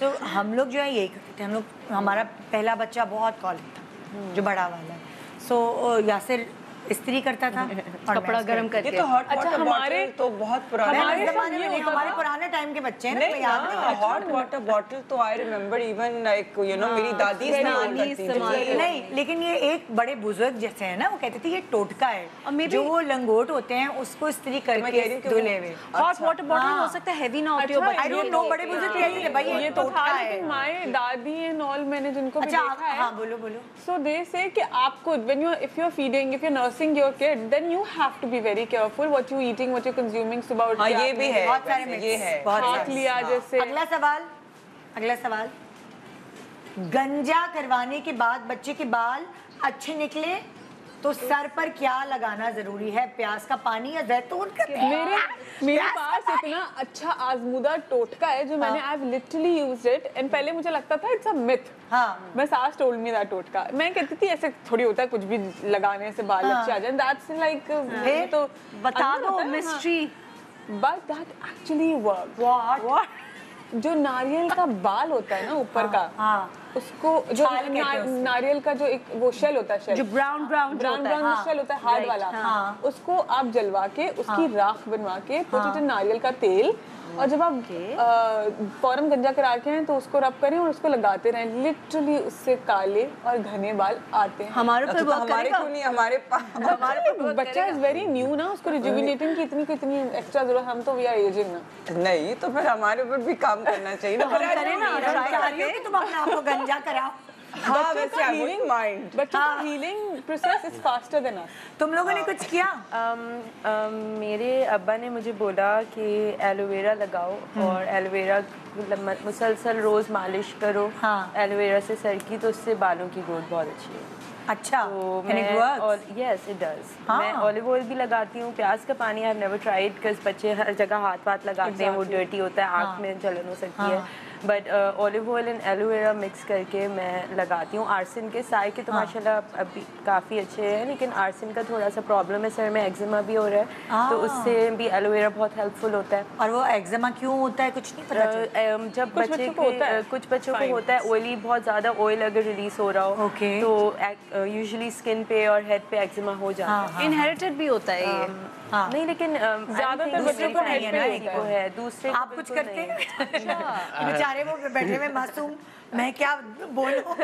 तो हम लोग जो है ये करते हम लोग हमारा पहला बच्चा बहुत कॉलेज था जो बड़ा वाला है। सो so, यासिर स्त्री करता था और कपड़ा गर्म ये करके तो हॉट अच्छा, वाटर हमारे- तो बहुत पुराना हमारे जमाने में नहीं हमारे पुराने टाइम के बच्चे हैं ना याद नहीं है? हॉट वाटर बॉटल तो I remember even like you know मेरी दादी थी। इस्तेमाल नहीं लेकिन ये एक बड़े बुज़ुर्ग जैसे है ना वो कहते थे ये टोटका है। जो वो लंगोट होते हैं उसको इस्त्री मैं करके हूँ धुले हुए। हॉट वाटर बॉटल हाँ। हो। सकता है हैवी ना होती हो आई डोंट नो बड़े बुज़ुर्ग कहते थे भाई ये ये तो था टोटका है। लेकिन माय दादी एंड ऑल मैंने जिनको भी अच्छा देखा है हाँ। बोलो बोलो। So they say कि आपको when you if you're feeding if you're nursing your kid then you have to be very careful what you eating what you consuming सुबह उठ हाँ के ये भी है बहुत सारे ये है बहुत। लिया जैसे अगला सवाल अगला सवाल गंजा करवाने के बाद बच्चे के बाल अच्छे निकले तो सर पर क्या लगाना ज़रूरी है? प्याज का पानी या जैतून का तेल? मेरे मेरे पास इतना अच्छा आजमुदा टोटका है जो मैंने I literally used it and पहले मुझे लगता था इट्स अ मिथ हाँ। मैं सास टोल्ड मी दैट टोटका। मैं कहती थी ऐसे थोड़ी होता है कुछ भी लगाने से बाल हाँ। अच्छे आ जाए। That's like? तो बता दो है, हाँ। Mystery but that actually work What? जो नारियल का बाल होता है ना ऊपर का हाँ। उसको जो हैं ना, नारियल का जो एक वो शेल होता है शेल जो जो ब्राउन ब्राउन हाँ, शेल होता है हार्ड वाला। हाँ। उसको आप जलवा के उसकी राख बनवा के पुट नारियल का तेल और जब आप फ़ौरन गंजा करा के हैं तो उसको रब करें और उसको लगाते रहें। लिटरली उससे काले और घने बाल आते हैं। हमारे पर तो हमारे क्यों नहीं? हमारे पास हमारे work बच्चा इज़ वेरी न्यू ना उसको रिजुविनेटिंग की इतनी कितनी एक्स्ट्रा ज़रूरत हम तो वी आर एजिंग ना। नहीं तो फिर हमारे ऊपर भी काम करना चाहिए ना। पर करें रही हो कराओ हाँ वैसे आई वुडंट माइंड बच्चों healing process is faster than us तुम लोगों ने कुछ किया? अम, अम, मेरे अब्बा ने मुझे बोला कि एलोवेरा लगाओ और एलोवेरा मतलब मुसलसल रोज मालिश करो। हाँ। एलोवेरा से सर की तो उससे बालों की ग्रोथ बहुत अच्छी है। अच्छा तो मैं और यस इट डज हाँ। मैं ऑलिव ऑयल भी लगाती हूँ प्याज का पानी I have never tried because बच्चे हर जगह हाथ वाथ लगाते हैं वो डर्टी होता है आँख में जलन हो सकती है। But olive oil and aloe vera mix करके मैं लगाती हूँ। आर्सिन के साय के तो माशाल्लाह अभी काफ़ी अच्छे हैं लेकिन आर्सिन का थोड़ा सा प्रॉब्लम है सर। में एक्जिमा भी हो रहा है तो उससे भी एलोवेरा बहुत हेल्पफुल होता है। और वो एक्जिमा क्यों होता है? कुछ नहीं पता चलता अ, जब कुछ बच्चे को होता है। कुछ बच्चों को होता है ऑयली बहुत ज़्यादा ऑयल अगर रिलीज़ हो रहा हो Okay. तो यूजुअली स्किन पे और हेड पे एक्जिमा हो जाता है हाँ। इनहेरिटेड भी होता है ये। हाँ। नहीं लेकिन ज़्यादातर बच्चों को है, को दूसरे आप कुछ करते हैं। बेचारे वो बैठे हुए मासूम। मैं क्या बोलूँ?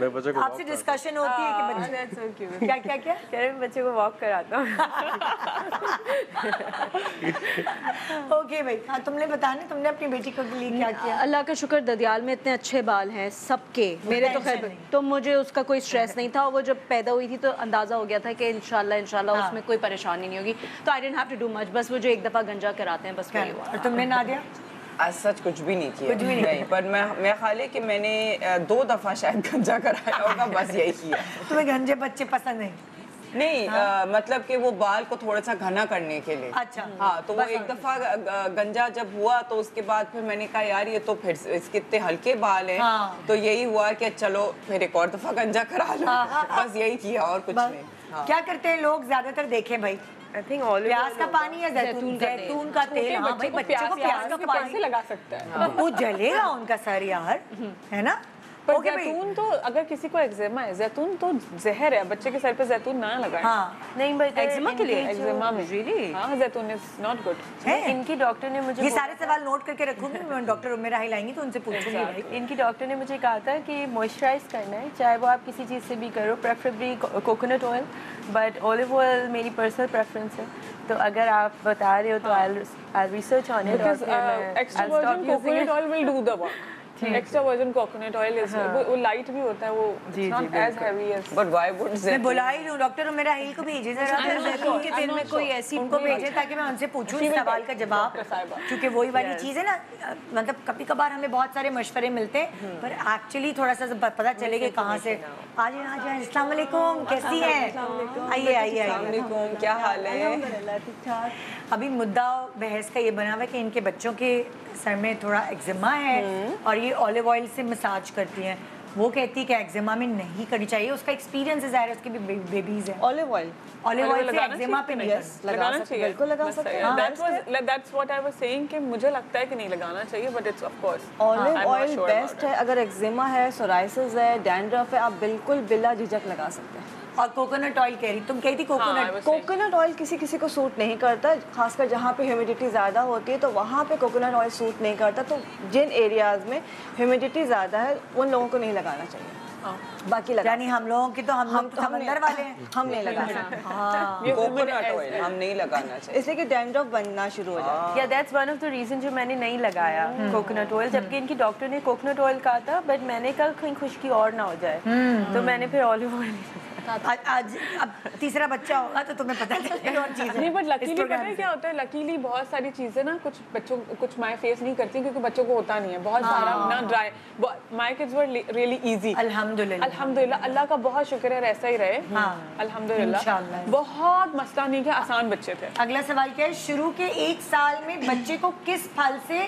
मैं बच्चे को आपसे डिस्कशन होती है कि बच्चे so cute. क्या क्या क्या? कह रहे हैं, बच्चे को वॉक कराता हूँ. ओके भाई। हाँ तुमने बताना तुमने अपनी बेटी को के लिए क्या किया? अल्लाह का शुक्र ददियाल में इतने अच्छे बाल हैं सबके। मेरे तो खैर तो मुझे उसका कोई स्ट्रेस नहीं था। वो जब पैदा हुई थी तो अंदाज़ा हो गया था कि इंशाल्लाह इंशाल्लाह हाँ। उसमें कोई परेशानी नहीं होगी। तो I don't have to do much बस वो जो एक दफ़ा गंजा कराते हैं बस वही हुआ। तुमने ना दिया? आज सच कुछ भी नहीं किया। कुछ भी नहीं नहीं पर मैं मैं ख्याल है कि मैंने दो दफ़ा शायद गंजा कराया होगा बस यही किया। तुम्हें गंजे बच्चे पसंद है? नहीं नहीं अ, मतलब कि वो बाल को थोड़ा सा घना करने के लिए। अच्छा। हाँ तो वो एक दफ़ा ग- ग- गंजा जब हुआ तो उसके बाद फिर मैंने कहा यार ये तो फिर इसके इतने हल्के बाल हैं। हाँ। तो यही हुआ कि चलो फिर एक और दफ़ा गंजा करा लो। हाँ। बस यही किया और कुछ नहीं। हाँ। क्या करते हैं लोग? ज़्यादातर देखें भाई। आई थिंक ऑलिव प्याज का पानी या जैतून जैतून का तेल। हाँ भाई बच्चे को प्याज का कैसे पानी लगा सकता है। वो जलेगा उनका सर यार है ना? पर भाई। जैतून तो अगर किसी को एक्जिमा है जैतून तो जहर है बच्चे के सर पे जैतून ना लगाएँ। हाँ। नहीं बट एक्जिमा के लिए? एक्जिमा में Really? हाँ जैतून इज़ नॉट गुड इनकी डॉक्टर ने मुझे ये सारे सवाल नोट करके रखूँगी मैं डॉक्टर उमेरा ही लाएँगी तो उनसे पूछूँगी इनकी डॉक्टर ने मुझे कहा था कि मॉइस्चराइज करना है चाहे वो आप किसी चीज़ से भी करो preferably coconut oil but olive oil मेरी पर्सनल प्रेफरेंस है। तो अगर आप बता रहे हो तो I I research on it virgin coconut oil is वो, light भी होता है वो as heavy as but why would मैं बुला ही लूँ डॉक्टर उमेरा हिल को भेजे जरा. में कोई ऐसी उनको भेजे ताकि मैं उनसे पूछूँ इस सवाल का जवाब क्योंकि वही वाली चीज़ है ना मतलब कभी कभार हमें बहुत सारे मशवरे मिलते हैं पर एक्चुअली थोड़ा सा पता चले कि कहाँ से। आ जाए आ जाए अस्सलाम वालेकुम कैसी हैं? आइए आइए आइए। वालेकुम क्या हाल है? अभी मुद्दा बहस का ये बना हुआ है कि इनके बच्चों के सर में थोड़ा एक्जिमा है और ये ऑलिव ऑयल से मसाज करती हैं। वो कहती है कि एक्जिमा में नहीं करनी चाहिए। उसका एक्सपीरियंस है ज़ाहिर है, उसके भी बेबीज हैं। ऑलिव ऑयल ऑलिव ऑयल से एक्जिमा पे नहीं कि लगाना चाहिए। बिल्कुल लगा सकते हैं। That was- that's what I was saying कि मुझे लगता है कि नहीं लगाना चाहिए but it's of course olive oil best है अगर एक्जिमा है सोराइसिस है डैंड्रफ है आप बिल्कुल बिला झिझक लगा सकते हैं। और कोकोनट ऑयल कह रही तुम कही थी कोकोनट कोकोनट ऑयल किसी किसी को सूट नहीं करता खासकर जहाँ पे ह्यूमिडिटी ज़्यादा होती है तो वहाँ पे कोकोनट ऑयल सूट नहीं करता। तो जिन एरियाज़ में ह्यूमिडिटी ज़्यादा है उन लोगों को नहीं लगाना चाहिए। बाकी लगा। यानी हम लोगों की तो हम तो हम समंदर वाले हैं हम नहीं लगा सकते। हाँ। कोकोनट ऑयल हम नहीं लगाना चाहिए। इसलिए कि डैंड्रफ बनना शुरू हो जाए या that's one of the reason जो मैंने नहीं लगाया कोकोनट ऑयल जबकि इनकी डॉक्टर ने कोकोनट ऑयल कहा था बट मैंने कहा कहीं खुश्की और ना हो जाए। तो मैंने फिर ऑलिव ऑयल आज आज अब तीसरा बच्चा होगा तो तुम्हें पता चलेगा और चीज़ें नहीं बट लकीली पता है क्या होता है? लकीली बहुत सारी चीज़ें ना कुछ बच्चों कुछ माए फेस नहीं करती क्योंकि बच्चों को होता नहीं है। बहुत सारा ना dry my kids were really easy अल्हम्दुलिल्लाह। अल्हम्दुलिल्लाह अल्लाह का बहुत शुक्र है ऐसा ही रहे। हाँ। अल्हम्दुलिल्लाह। बहुत मसला नहीं किया आसान बच्चे थे। अगला सवाल क्या है? शुरू के एक साल में बच्चे को किस फल से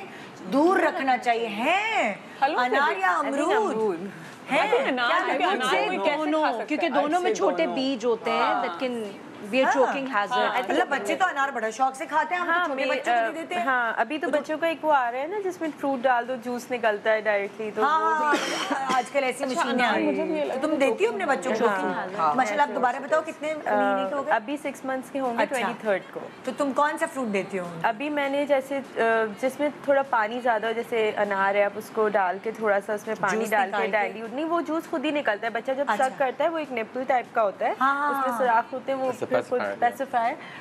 दूर रखना चाहिए? है? अनार या अमरूद। है क्योंकि दोनों सकता क्योंकि है? दोनों में छोटे। बीज होते हैं that can be a choking hazard मतलब बच्चे तो अनार बड़ा शौक से खाते हैं हम तो छोटे बच्चों को नहीं देते। हैं हाँ अभी तो बच्चों का एक वो आ रहा है ना जिसमें फ्रूट डाल दो जूस निकलता है डायरेक्टली तो हाँ वो हाँ, हाँ, आजकल ऐसी मशीनें आ रही हैं। तो तुम देती हो अपने बच्चों को माशाल्लाह आप दोबारा बताओ कितने महीने के हो गए? अभी सिक्स मंथ्स के होंगे अच्छा। ट्वेंटी थर्ड को। तो तुम कौन सा फ्रूट देती हो? अभी मैंने जैसे जिसमें थोड़ा पानी ज़्यादा हो जैसे अनार है आप उसको डाल के थोड़ा सा उसमें पानी डाल के? डाइल्यूट नहीं वो जूस खुद ही निकलता है। बच्चा जब अच्छा। सक करता है वो एक निप्पल टाइप का होता है। हाँ। उसमें सुराख होते हैं वो खुद.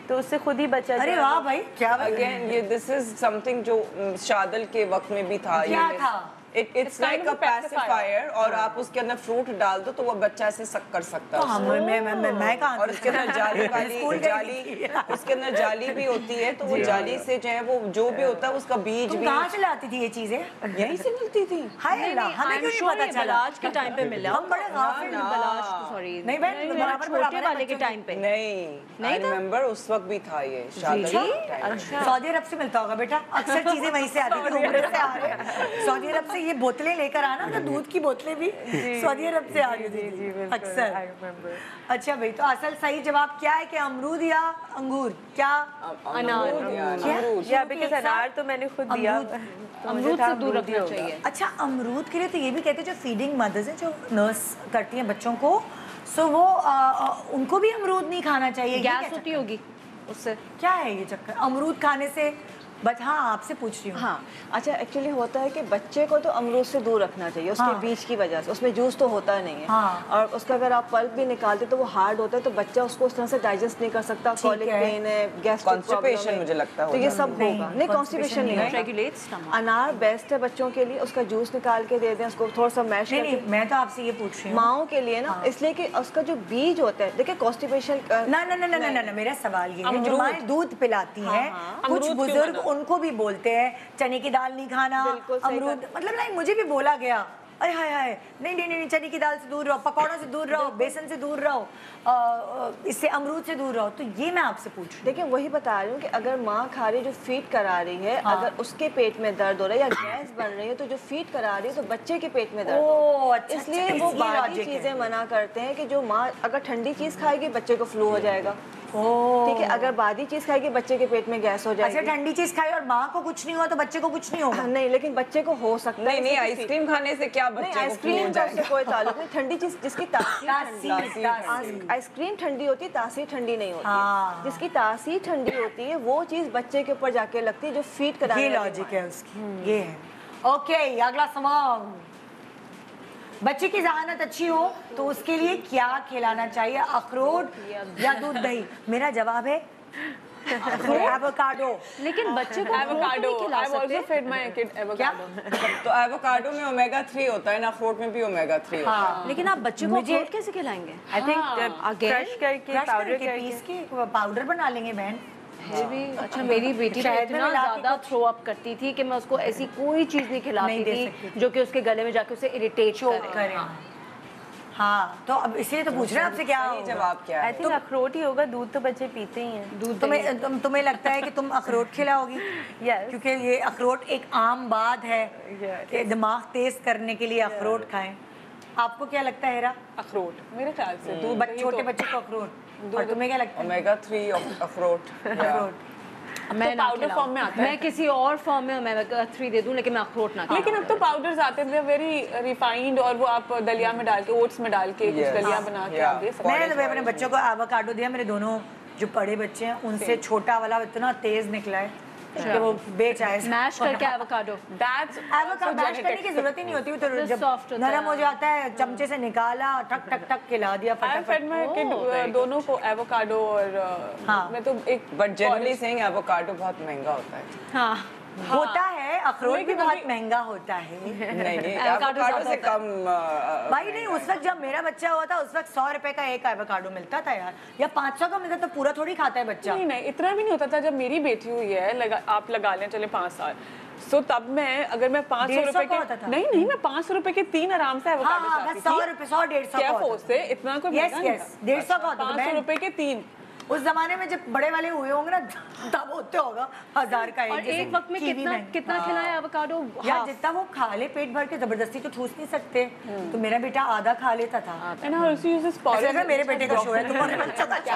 तो उससे खुद ही बचा अरे वाह भाई क्या अगेन ये दिस इज़ समथिंग जो शादल के वक्त में भी था क्या था? It it's like a pacifier और आप उसके अंदर फ्रूट डाल दो तो वो बच्चा ऐसे सक कर सकता तो है मैं मैं मैं मैं कहाँ और उसके अंदर जाली वाली जाली उसके अंदर जाली भी होती है तो वो जाली से जो है वो जो भी होता है उसका बीज भी कहाँ से लाती थी ये चीज़ें? यहीं से मिलती थी। हाय अल्लाह हमें क्यों नहीं पता चला बलाज के टाइम पे मिला। हम बड़े गाफिल ना। बलाज सॉरी नहीं बहन, बराबर छोटे वाले के टाइम पे। नहीं आई रिमेम्बर उस वक्त भी था ये time में। सऊदी अरब से मिलता होगा बेटा। अक्सर चीज़ें वहीं से आती थी उम्र से आ रहे सऊदी अरब से ये बोतलें लेकर आना तो दूध की बोतलें भी सऊदी अरब से आ रही जी थी अक्सर। अच्छा भाई तो असल सही जवाब क्या है कि अमरूद या अंगूर? क्या। या बिकॉज़ अनार। तो मैंने खुद दिया। अमरूद। से दूर रखना चाहिए। अच्छा अमरूद के लिए तो ये भी कहते हैं जो फीडिंग मदर्स हैं जो नर्स करती हैं बच्चों को सो वो आ, उनको भी अमरूद नहीं खाना चाहिए गैस होती होगी उससे। क्या है ये चक्कर? अमरूद खाने से बट हाँ आपसे पूछ रही हूँ। हाँ। अच्छा एक्चुअली होता है कि बच्चे को तो अमरूद से दूर रखना चाहिए उसके हाँ। बीज की वजह से। उसमें जूस तो होता नहीं है। हाँ। और उसका अगर आप पल्प भी निकालते तो वो हार्ड होता है तो बच्चा उसको उस तरह से डाइजेस्ट नहीं कर सकता। कॉलिक है। पेन है Constipation मुझे लगता है तो ये सब नहीं, होगा। नहीं कॉन्स्टिपेशन नहीं अनार बेस्ट है बच्चों के लिए उसका जूस निकाल के दे दें उसको थोड़ा सा मैश नहीं मैं तो आपसे ये पूछ रही हूँ। माओ के लिए ना हाँ। इसलिए कि उसका जो बीज होता है देखिए कॉन्स्टिपेशन ना ना ना ना ना मेरा सवाल ये है जो। दूध पिलाती है कुछ बुज़ुर्ग? उनको भी बोलते हैं चने की दाल नहीं खाना अमरूद मतलब नहीं मुझे भी बोला गया। अरे हाय हाय। नहीं नहीं नहीं चने की दाल से दूर रहो पकौड़ों से दूर रहो बेसन से दूर रहो इससे अमरूद से दूर रहो तो ये मैं आपसे पूछ रही देखिए वही बता रही हूँ कि अगर माँ खा रही जो फ़ीड करा रही है हाँ। अगर उसके पेट में दर्द हो रहा है या गैस बन रही है तो जो फ़ीड करा रही है तो बच्चे के पेट में दर्द ओ, अच्छा, इसलिए अच्छा, वो बाकी चीज़ें मना करते हैं कि जो माँ अगर ठंडी चीज़ खाएगी बच्चे को फ्लू हो जाएगा। ठीक है अगर बादी चीज़ खाएगी बच्चे के पेट में गैस हो अच्छा जाएगी। ठंडी चीज़ खाई और माँ को कुछ नहीं हुआ तो बच्चे को कुछ नहीं होगा? नहीं लेकिन बच्चे को हो सकता है नहीं नहीं आइसक्रीम खाने से क्या नहीं बच्चे आइसक्रीम का उससे कोई ताल्लुक नहीं ठंडी चीज़ जिसकी तासीर आइसक्रीम ठंडी होती है तासीर ठंडी। नहीं होती हाँ। जिसकी तासीर ठंडी होती है वो चीज़ बच्चे के ऊपर जाके लगती है जो फ़ीड कराने ये लॉजिक है उसकी ये है। ओके अगला सवाल। बच्चे की जहानत अच्छी हो तो उसके लिए क्या खिलाना चाहिए? अखरोट या दूध दही? मेरा जवाब है एवोकाडो लेकिन बच्चे को तो also सकते। fed my kid क्या? avocado तो एवोकाडो में ओमेगा थ्री होता है ना अखरोट में भी ओमेगा थ्री होता है। हाँ लेकिन आप बच्चे को मुझे- अखरोट कैसे खिलाएँगे? आई थिंक क्रश करके पाउडर करके पीस के पाउडर बना लेंगे बहन। है भी अच्छा मेरी बेटी तो इतना ज़्यादा थ्रो अप करती थी कि मैं उसको ऐसी कोई चीज़ नहीं खिलाती थी जो कि उसके गले में जाके उसे इरिटेट करे। करें। हाँ। तो अब इसलिए तो पूछ रहे हैं आपसे क्या? जवाब क्या आई है थिंक अखरोट ही होगा दूध तो बच्चे पीते ही हैं। दूध तुम्हें तुम तुम्हें लगता है कि तुम अखरोट खिलाओगी Yes. क्योंकि ये अखरोट एक आम बात है yes. कि दिमाग तेज करने के लिए अखरोट खाएँ। आपको क्या लगता है हेरा? अखरोट मेरे ख्याल से। दूध छोटे तो- बच्चे को अखरोट। और तुम्हें क्या लगता है? ओमेगा थ्री अखरोट अखरोट। मैं तो पाउडर फॉर्म में आता है। मैं किसी और फॉर्म में मैं थ्री दे दूँ लेकिन मैं अखरोट ना लेकिन अब तो पाउडर्स आते हैं वेरी रिफाइंड और वो आप दलिया में डाल के ओट्स में डाल के कुछ दलिया बना के आप दे सकते मैंने तो अपने बच्चों को एवोकाडो दिया मेरे दोनों जो बड़े बच्चे हैं उनसे छोटा वाला इतना तेज निकला है। कि वो बेच आए मैश करके एवोकाडो दैट्स एवोकाडो मैश करने की ज़रूरत ही नहीं होती तो जब नरम है। जाता है चमचे से निकाला ठक ठक ठक खिला दिया फटाफट। मैं कि दोनों को एवोकाडो और हाँ। मैं तो एक बट जनरली सेइंग एवोकाडो बहुत महँगा होता है। हाँ। होता है अखरोट भी बहुत महँगा होता है। नहीं नहीं एवोकाडो से कम भाई नहीं उस वक्त जब मेरा बच्चा हुआ था उस वक्त सौ रुपए का एक एवोकाडो मिलता था यार। या पाँच सौ का मिलता तो पूरा थोड़ी खाता है बच्चा। नहीं नहीं इतना भी नहीं होता था जब मेरी बेटी हुई है लगा आप लगा लें चले पाँच साल। सो तब मैं अगर मैं पाँच सौ रुपए के नहीं नहीं मैं पाँच सौ रुपए के तीन आराम से हाँ हाँ सौ रुपए सौ डेढ़ सौ इतना कोई डेढ़ सौ पाँच सौ रुपए के तीन। उस जमाने में जब बड़े वाले हुए होंगे ना तब होते होगा हज़ार का और एक वक्त में कितना। कितना खिलाया एवोकाडो यार जितना वो खा ले पेट भर के ज़बरदस्ती तो ठूस नहीं सकते। तो मेरा बेटा आधा खा लेता था। है मेरे बेटे का शो है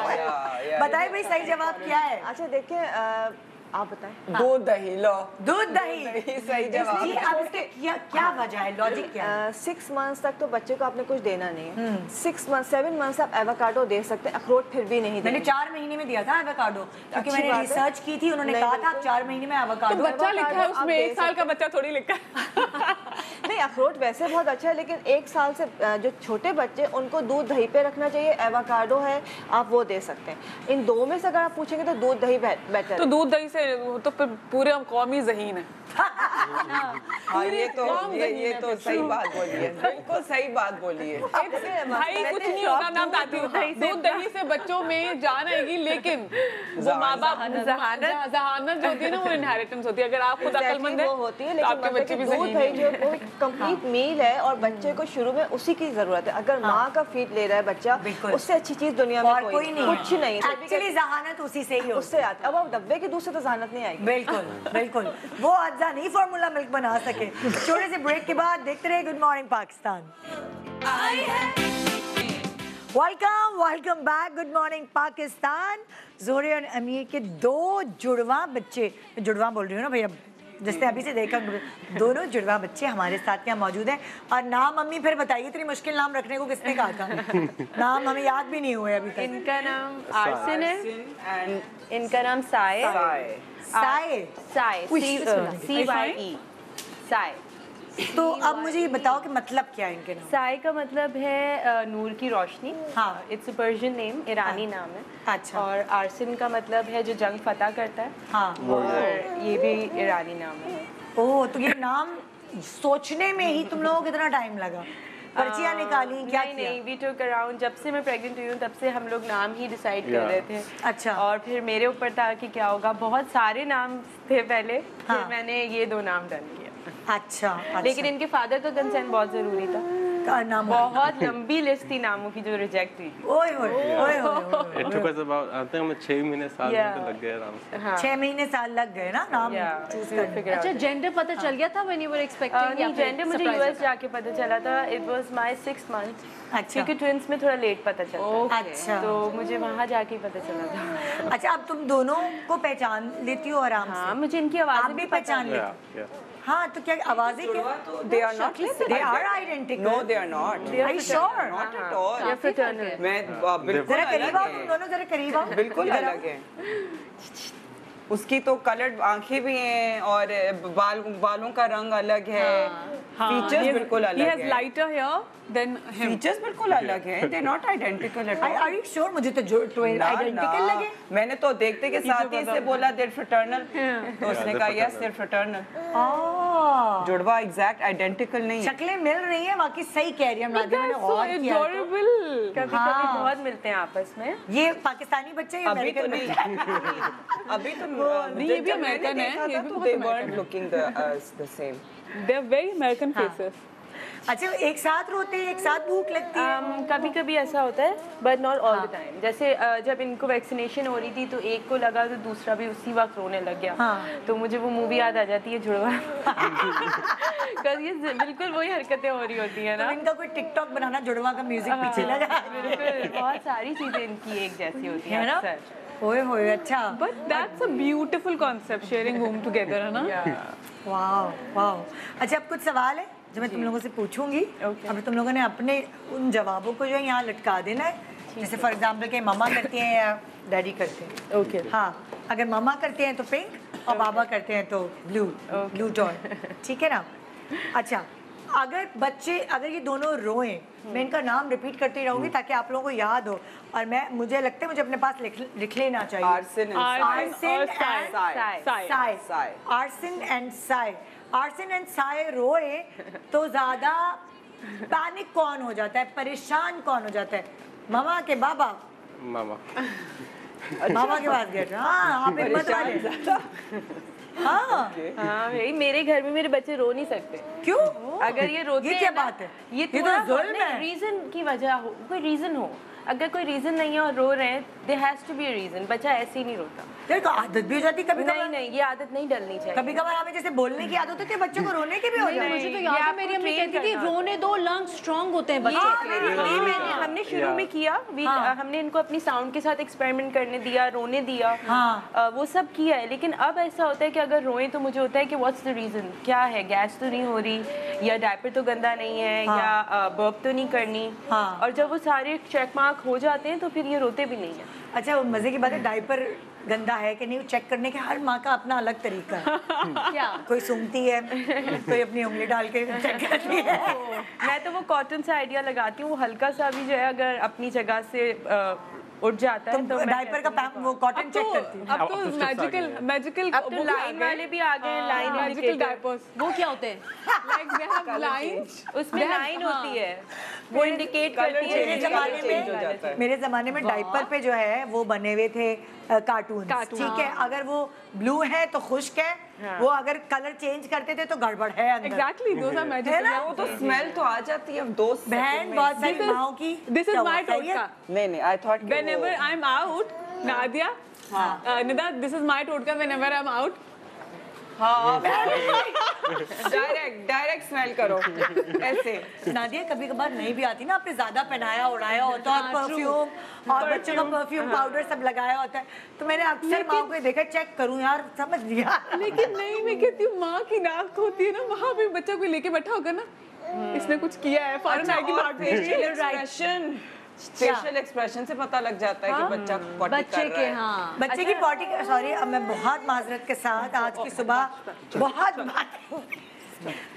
है। बताइए भाई सही जवाब क्या है? अच्छा देखिए अ, आप बताएँ। दूध दही लो। दूध दही। दही सही जवाब। अब उसके क्या क्या वजह है? लॉजिक क्या सिक्स मंथ्स तक तो बच्चे को आपने कुछ देना नहीं है। सिक्स मंथ सेवन मंथ्स आप एवोकाडो दे सकते हैं। अखरोट फिर भी नहीं मैंने चार महीने में दिया था एवोकाडो क्योंकि मैंने रिसर्च की थी उन्होंने कहा था आप चार महीने में तो एवोकाडो बच्चा लिखा है उसमें एक साल का बच्चा थोड़ी लिखा नहीं अखरोट वैसे बहुत अच्छा है लेकिन एक साल से जो छोटे बच्चे उनको दूध दही पे रखना चाहिए। एवोकाडो है आप वो दे सकते हैं। इन दो में से अगर आप पूछेंगे तो दूध दही बेटर तो दूध दही से वो तो फिर पूरे कौमी जहीन है। हाँ ये तो ये ये तो सही बात बोली है। बिल्कुल सही बात बोली है। भाई कुछ नहीं होगा मैं बताती हूँ। दूध दही से बच्चों में जान आएगी लेकिन वो माँ बाप जहानत। जहानत। जो होती है ना वो इनहेरिटेंस होती है। अगर आप खुद अकलमंद है होती है तो लेकिन आपके बच्चे भी दूध दही जो वो कंप्लीट मील है और बच्चे को शुरू में उसी की ज़रूरत है। अगर माँ का फ़ीड ले रहा है बच्चा उससे अच्छी चीज़ दुनिया में कोई नहीं कुछ नहीं एक्चुअली जहानत उसी से ही उससे आती अब आप डब्बे के दूध से तो जहानत नहीं आएगी। बिल्कुल बिल्कुल। वो अज्जा नहीं फार्मूला मिल्क बना सके। छोटे से ब्रेक के बाद देखते रहे good morning Pakistan welcome welcome back good morning Pakistan जोरे और अमीर के दो जुड़वा बच्चे, जुड़वा बोल रही हूँ ना भैया जिसने अभी से देखा दोनों जुड़वा बच्चे हमारे साथ यहाँ मौजूद हैं। और नाम मम्मी फिर बताइए इतनी मुश्किल नाम रखने को किसने कहा था? नाम हमें याद भी नहीं हुए अभी तक। इनका नाम आर्सिन है। एंड इनका नाम साय। साय। साय साय। साय। उश, सी बिस्मिल्लाह। सी वाई ई साय। तो अब मुझे ये बताओ कि मतलब क्या है इनके नाम? साय का मतलब है नूर की रोशनी। हाँ। इट्स पर्शियन नेम ईरानी नाम है। अच्छा। और आर्सिन का मतलब है जो जंग फतह करता है। हाँ। और ये भी ईरानी नाम है। ओह तो ये नाम सोचने में ही तुम लोगों को कितना टाइम लगा? पर्चियाँ निकाली क्या नहीं किया? नहीं वी टुक अराउंड जब से मैं प्रेग्नेंट हुई हूँ तब से हम लोग नाम ही डिसाइड कर रहे थे। अच्छा। और फिर मेरे ऊपर था कि क्या होगा बहुत सारे नाम थे पहले हाँ। फिर मैंने ये दो नाम किया अच्छा अच्छा। लेकिन इनके फादर का कंसेंट बहुत ज़रूरी था। नाम बहुत लंबी लिस्ट थी नामों की जो रिजेक्ट हुई। ओए ओए हमें महीने साल Yeah. तो लग गए आराम से। हाँ। महीने साल लग गए ना नाम चूज़ करने अच्छा जेंडर पता चल गया था when you were Uh, expecting नहीं जेंडर मुझे यूएस जाके पता चला था। It was my six month अच्छा। क्योंकि ट्विंस में थोड़ा लेट पता चलता अच्छा। तो मुझे वहाँ जाके पता चला था। अच्छा अब तुम दोनों को पहचान लेती हो आराम हाँ से? मुझे इनकी आवाज़ भी पहचान लेती हो तो क्या आवाज़ें क्या? They are not They are identical. No they are not Are you sure? Not at all ये fraternal. मैं बिल्कुल जरा करीब आओ तुम दोनों जरा करीब आओ। बिल्कुल अलग है। उसकी तो कलर्ड आँखें भी हैं और बाल बालों का रंग अलग है। फीचर्स बिल्कुल अलग है। lighter hair than him. Features बिल्कुल अलग है। They not identical at you sure? मुझे तो जो ट्वेन आइडेंटिकल लगे? मैंने तो देखते के साथ ही से बोला फ्रेटर्नल तो उसने कहा यस फ्रेटर्नल जुड़वा एग्जैक्ट आइडेंटिकल नहीं है। शक्लें मिल रही है बाकी सही कह रही है। नादिया मैंने So गौर किया तो। कभी हाँ। बहुत मिलते हैं आपस में। ये पाकिस्तानी बच्चे अभी तो नहीं। बच्चे? अभी तो नहीं, ये भी जब अमेरिकन है, ये भी तो बहुत American uh, the same. They are very American faces. अच्छा एक साथ रोते हैं एक साथ भूख लगती है? Um, कभी कभी ऐसा होता है but not all the time जैसे uh, जब इनको वैक्सीनेशन हो रही थी तो एक को लगा तो दूसरा भी उसी वक्त रोने लग गया। हाँ। तो मुझे वो मूवी याद आ जाती है जुड़वा। ये बिल्कुल वही हरकतें हो रही होती है तो ना। इनका कोई टिकटॉक बनाना जुड़वा का म्यूज़िक पीछे लगा। बिल्कुल बहुत सारी चीज़ें इनकी एक जैसी होती है ना? ओए होए अच्छा। But that's a beautiful concept, sharing room together, है ना? वाह वाह अच्छा अब कुछ सवाल है जो मैं तुम लोगों से पूछूँगी। Okay. अब तुम लोगों ने अपने उन जवाबों को जो है यहाँ लटका देना है। जैसे फॉर एग्ज़ाम्पल के मम्मा करते हैं या डैडी करते हैं। Okay okay. हाँ अगर मामा करते हैं तो पिंक और बाबा करते हैं तो ब्लू ब्लू टॉय ठीक है ना? अच्छा अगर बच्चे अगर ये दोनों रोएँ मैं इनका नाम रिपीट करती रहूँगी ताकि आप लोगों को याद हो। और मैं मुझे लगता है मुझे अपने पास लिख लिख लेना चाहिए। Arsine and Sai arsine and Sai रोए तो ज़्यादा पैनिक कौन हो जाता है? परेशान कौन हो जाता है? मामा के बाबा। मामा। मामा के पास गए हाँ आप हिम्मत वाले हाँ। हाँ भाई मेरे घर में मेरे बच्चे रो नहीं सकते। क्यों? अगर ये रोते ये क्या बात है? ये ये तो। रीजन की वजह हो कोई रीजन हो। अगर कोई रीजन नहीं है और रो रहे हैं they has to be a reason बच्चा ऐसे ही नहीं रोता। तेरे को आदत भी हो जाती कभी नहीं कभी नहीं ये आदत नहीं डलनी चाहिए। कभी कभार हमें जैसे बोलने की आदत होती है बच्चों को रोने की भी हो जाती मुझे तो याद है मेरी अम्मी कहती थी। रोने दो लंग्स स्ट्रांग होते हैं बच्चे। ये के ये मैंने हमने शुरू में किया हाँ। हमने इनको अपनी साउंड के साथ एक्सपेरिमेंट करने दिया रोने दिया। हाँ। वो सब किया है लेकिन अब ऐसा होता है कि अगर रोए तो मुझे होता है कि व्हाट्स द रीजन क्या है? गैस तो नहीं हो रही या डायपर तो गंदा नहीं है हाँ। या बर्प तो नहीं करनी। हाँ। और जब वो सारे चेक मार्क हो जाते हैं तो फिर ये रोते भी नहीं है। अच्छा वो मज़े की बात है डायपर गंदा है कि नहीं? चेक करने के हर माँ का अपना अलग तरीका है। क्या? कोई सूंघती है कोई अपनी उंगली डाल के चेक करती है। मैं तो वो कॉटन से आइडिया लगाती हूँ वो हल्का सा भी जो है अगर अपनी जगह से उठ जाता है तो डायपर का पैम वो कॉटन चेक करती है। अब तो तो मैजिकल मैजिकल अब तो लाइन वाले भी आ गए लाइन मैजिकल डायपर्स वो क्या होते हैं? लाइक दे हैव लाइंस उसमें लाइन होती है। वो इंडिकेट करती है मेरे जमाने हो में है। मेरे जमाने में डायपर पे जो है वो बने हुए थे कार्टून ठीक है अगर वो ब्लू है तो खुश्क है वो अगर कलर चेंज करते थे तो गड़बड़ है अंदर। एग्जैक्टली दोस आर है ना? वो तो स्मेल तो आ जाती है दोस्त दो बहन बहुत सारी This is- माओ की दिस इज़ है? टोटका नहीं नहीं I thought whenever I am out Nadia हाँ। uh, Nida, this is my whenever whenever I'm out. हाँ। डायरेक्ट डायरेक्ट स्मेल करो। ऐसे। नादिया कभी कभार नहीं भी आती ना आपने ज़्यादा पहनाया उड़ाया होता है परफ्यूम और बच्चों का परफ्यूम पाउडर सब लगाया होता है। तो मैंने अक्सर माँ को देखा चेक करूँ यार समझ लिया लेकिन नहीं मैं कहती हूँ माँ की नाक होती है ना वहाँ पे बच्चा कोई लेके बैठा होगा ना इसने कुछ किया है फ़ौरन आएगी भाग फेशियल एक्सप्रेशन से पता लग जाता है कि बच्चा पॉटी बच्चे कर रहा के है। हाँ। बच्चे की पॉटी सॉरी अब मैं बहुत माजरत के साथ आज की सुबह बहुत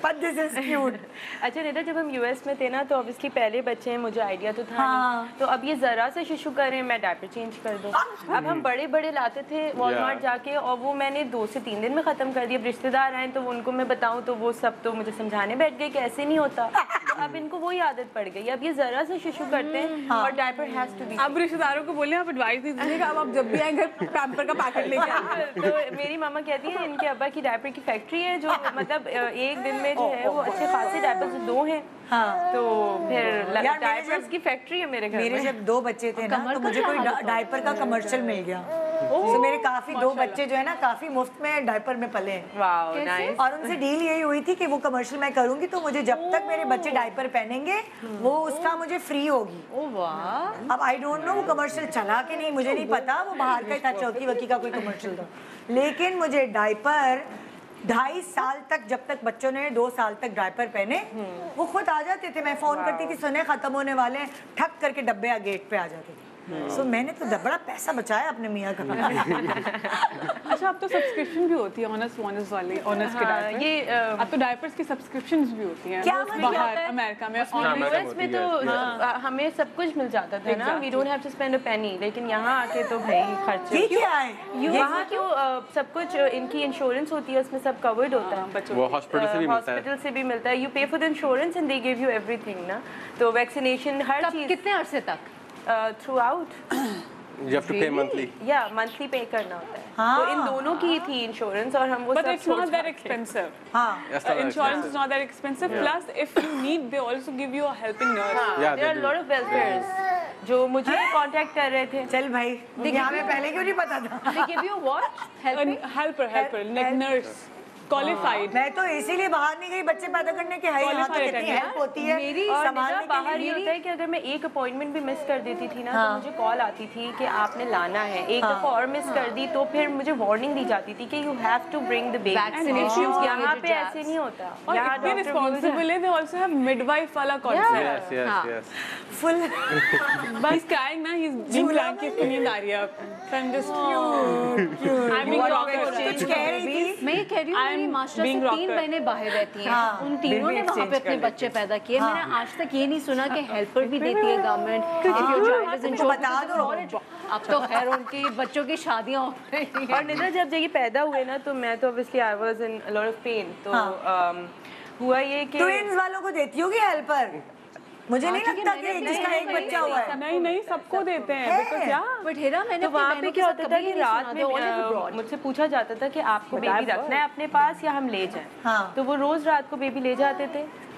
बट दिस इज़ क्यूट अच्छा निदा जब हम यूएस में थे ना तो ऑब्वियसली पहले बच्चे हैं मुझे आइडिया तो था हाँ। नहीं तो अब ये जरा से शिशु करें मैं डायपर चेंज कर दूँ। अब हम बड़े बड़े लाते थे वॉलमार्ट Yeah. जाके और वो मैंने दो से तीन दिन में ख़त्म कर दिया। अब रिश्तेदार आए तो उनको मैं बताऊँ तो वो सब तो मुझे समझाने बैठ गए कि ऐसे नहीं होता। तो अब इनको वही आदत पड़ गई। अब ये जरा से शिशु करते हैं और डायपर हैज़ टू बी अब रिश्तेदारों को बोले आप एडवाइस नहीं दीजिएगा अब आप जब भी आए घर पैम्पर का पैकेट लेके आए तो मेरी मामा कहती है इनके अब्बा की डायपर की फैक्ट्री है जो मतलब अ, एक दिन में जो है वो अच्छे खासे डायपर्स दो हैं। हाँ। तो फिर यार, डायपर्स की फैक्ट्री है मेरे घर मेरे जब दो बच्चे थे ना तो मुझे कोई डायपर का कमर्शियल मिल गया। तो मेरे काफ़ी दो बच्चे जो है ना काफ़ी मुफ़्त में डायपर में पले हैं। नाइस और उनसे डील यही हुई थी कि वो कमर्शियल मैं करूँगी तो मुझे जब तक मेरे बच्चे डायपर पहनेंगे वो उसका मुझे फ्री होगी। अब आई डोंट नो वो कमर्शियल चला कि नहीं मुझे नहीं पता वो बाहर का ही था चौकी वकी का कोई कमर्शियल था। लेकिन मुझे डायपर ढाई साल तक जब तक बच्चों ने दो साल तक ड्राइपर पहने वो खुद आ जाते थे। मैं फ़ोन करती थी सुने खत्म होने वाले हैं। ठक करके डब्बे या गेट पे आ जाते थे। सो मैंने तो बड़ा पैसा बचाया अपने मियाँ का। अच्छा अब तो सब्सक्रिप्शन भी होती है ऑनर्स वॉनर्स वाले ऑनर्स के हाँ, डायपर ये अब तो डायपर्स की सब्सक्रिप्शंस भी होती हैं। क्या मतलब? बाहर अमेरिका में हाँ, यूएस में तो हमें सब कुछ मिल जाता था ना। We don't have to spend a penny लेकिन यहाँ आके तो भाई खर्चे ये क्या है। वहाँ तो सब कुछ इनकी इंश्योरेंस होती है उसमें सब कवर्ड होता है। बच्चों वो हॉस्पिटल से भी मिलता है। हॉस्पिटल से भी मिलता है। You pay for the insurance and they give you everything ना। तो वैक्सीनेशन हर चीज़ कितने अरसे तक? Throughout you have to pay monthly या मंथली पे करना होता है हाँ। तो इन दोनों की थी इंश्योरेंस और हम वो But सब it's not सोच that रखे। expensive. हाँ That's not Insurance is expensive. not that expensive. Plus, if you need, they also give you a helping nurse. हाँ, Yeah, there they are do. lot of welfares जो मुझे contact कर रहे थे चल भाई यहाँ में पहले क्यों नहीं पता था they give you what A helper, helper, like nurse, qualified. मैं तो इसीलिए बाहर नहीं गई बच्चे पैदा करने के हाई यहाँ तो attendant. हेल्प होती है मेरी के बाहर लिए ये होता है कि अगर मैं एक अपॉइंटमेंट भी मिस कर देती थी ना तो मुझे कॉल आती थी कि आपने लाना है। एक दफ़ा और मिस कर दी तो फिर मुझे वार्निंग दी जाती थी कि you have to bring the baby के यहाँ पे ऐसे नहीं होता। और इतने doctor responsible है, they also have midwife वाला yes, हाँ. yes. Full But he's crying now, he's being cranky, इसको नींद आ रही है। अब. So I'm just I'm being rocket कुछ कह रही थी? मैं ये कह रही हूँ मेरी मास्टर से तीन महीने बाहर रहती हैं। हाँ, उन तीनों ने वहाँ पे अपने बच्चे पैदा किए। मैंने आज तक ये नहीं सुना कि हेल्पर भी देती है गवर्नमेंट तो अब तो खैर उनकी बच्चों की शादियाँ हो रही और निदा जब ये पैदा हुए ना तो मैं तो obviously I was in lot of pain तो um, हुआ ये कि ट्विंस वालों को देती होगी हेल्पर मुझे नहीं लगता कि जिसका एक बच्चा हुआ है नहीं नहीं सबको देते हैं है। बिकॉज़ या बट हेरा मैंने तो अपनी वहाँ पे क्या होता था कि रात में. मुझसे पूछा जाता था कि आपको बेबी रखना है अपने पास या हम ले जाएँ हाँ। तो वो रोज रात को बेबी ले जाते थे